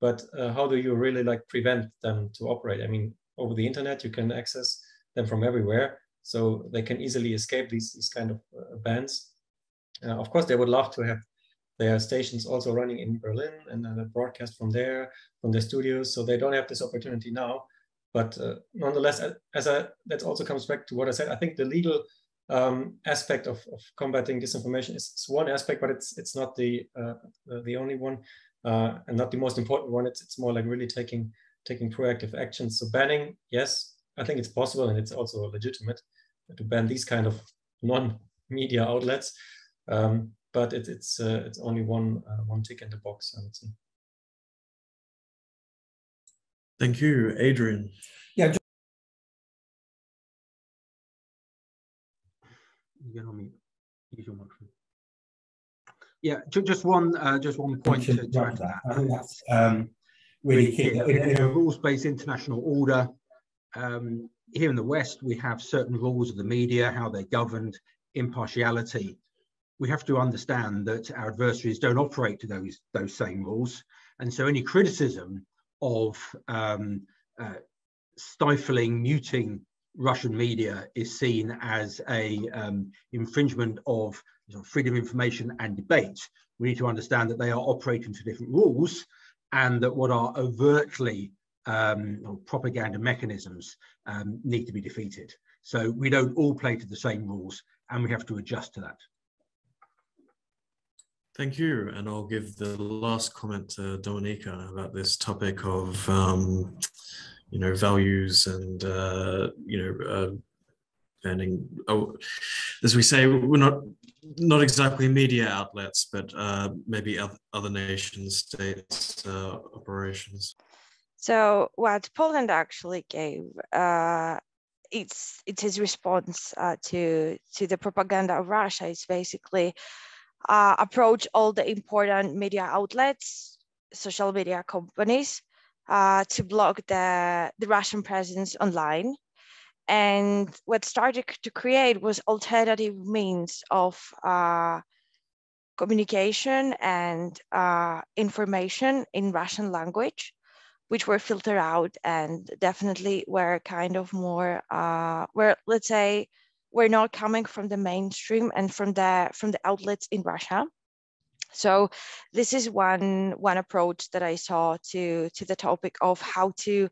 but uh, how do you really like prevent them to operate? I mean, over the internet, you can access them from everywhere, so they can easily escape these, these kind of uh, bans. Uh, of course, they would love to have their stations also running in Berlin and uh, broadcast from there, from their studios, so they don't have this opportunity now. But uh, nonetheless, as I, that also comes back to what I said, I think the legal um, aspect of, of, combating disinformation is, is, one aspect, but it's it's not the uh, the only one uh, and not the most important one. It's, it's more like really taking taking proactive actions. So banning, yes, I think it's possible and it's also legitimate to ban these kind of non-media outlets. Um, but it, it's uh, it's only one uh, one tick in the box, I would say. Thank you, Adrian. Yeah. You get on mute. Use your microphone. Yeah, just one uh, just one point to, to add that. I think that's um, really key. In, in a rules-based international order, um, here in the West, we have certain rules of the media, how they're governed, impartiality. We have to understand that our adversaries don't operate to those those same rules, And so any criticism of um, uh, stifling, muting Russian media is seen as a um, infringement of you know, freedom of information and debate. We need to understand that they are operating to different rules and that what are overtly um, propaganda mechanisms um, need to be defeated. So we don't all play to the same rules and we have to adjust to that. Thank you. And I'll give the last comment to Dominika about this topic of, um, you know, values and, uh, you know, uh, banning, oh, as we say, we're not not exactly media outlets, but uh, maybe other, other nation states uh, operations. So what Poland actually gave, uh, it's it's his response uh, to to the propaganda of Russia. It's basically uh, approach all the important media outlets, social media companies, uh, to block the the Russian presence online. And what started to create was alternative means of uh, communication and uh, information in Russian language which were filtered out and definitely were kind of more uh, were let's say were not coming from the mainstream and from the from the outlets in Russia. So this is one one approach that I saw to to the topic of how to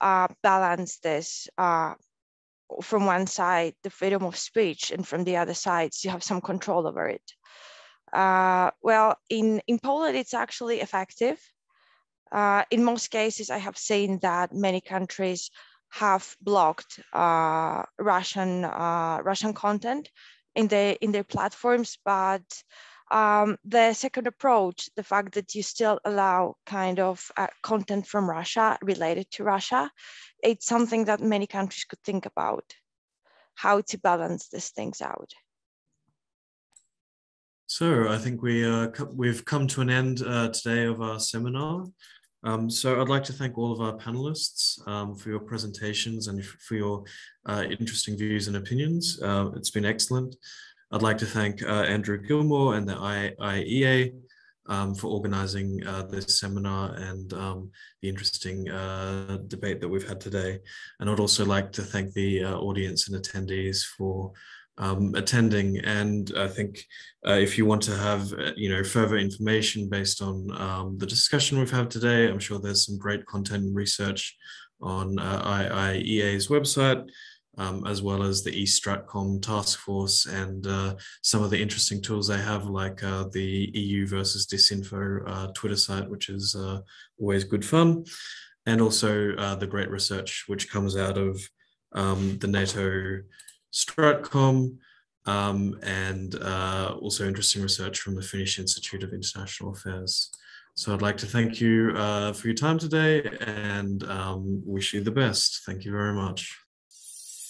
uh, balance this. Uh, from one side, the freedom of speech, and from the other side, you have some control over it. Uh, well, in, in Poland, it's actually effective. Uh, in most cases, I have seen that many countries have blocked uh, Russian uh, Russian content in their in their platforms, but um, the second approach, the fact that you still allow kind of uh, content from Russia related to Russia, it's something that many countries could think about how to balance these things out. So I think we uh, we've come to an end uh, today of our seminar. Um, so I'd like to thank all of our panelists um, for your presentations and for your uh, interesting views and opinions. Uh, it's been excellent. I'd like to thank uh, Andrew Gilmore and the IIEA um, for organizing uh, this seminar and um, the interesting uh, debate that we've had today. And I'd also like to thank the uh, audience and attendees for um, attending. And I think uh, if you want to have uh, you know further information based on um, the discussion we've had today, I'm sure there's some great content and research on IIEA's website. Um, as well as the East Stratcom task force and uh, some of the interesting tools they have, like uh, the EU versus Disinfo uh, Twitter site, which is always good fun, and also the great research which comes out of um, the NATO Stratcom, um, and uh, also interesting research from the Finnish Institute of International Affairs. So I'd like to thank you uh, for your time today and um, wish you the best. Thank you very much.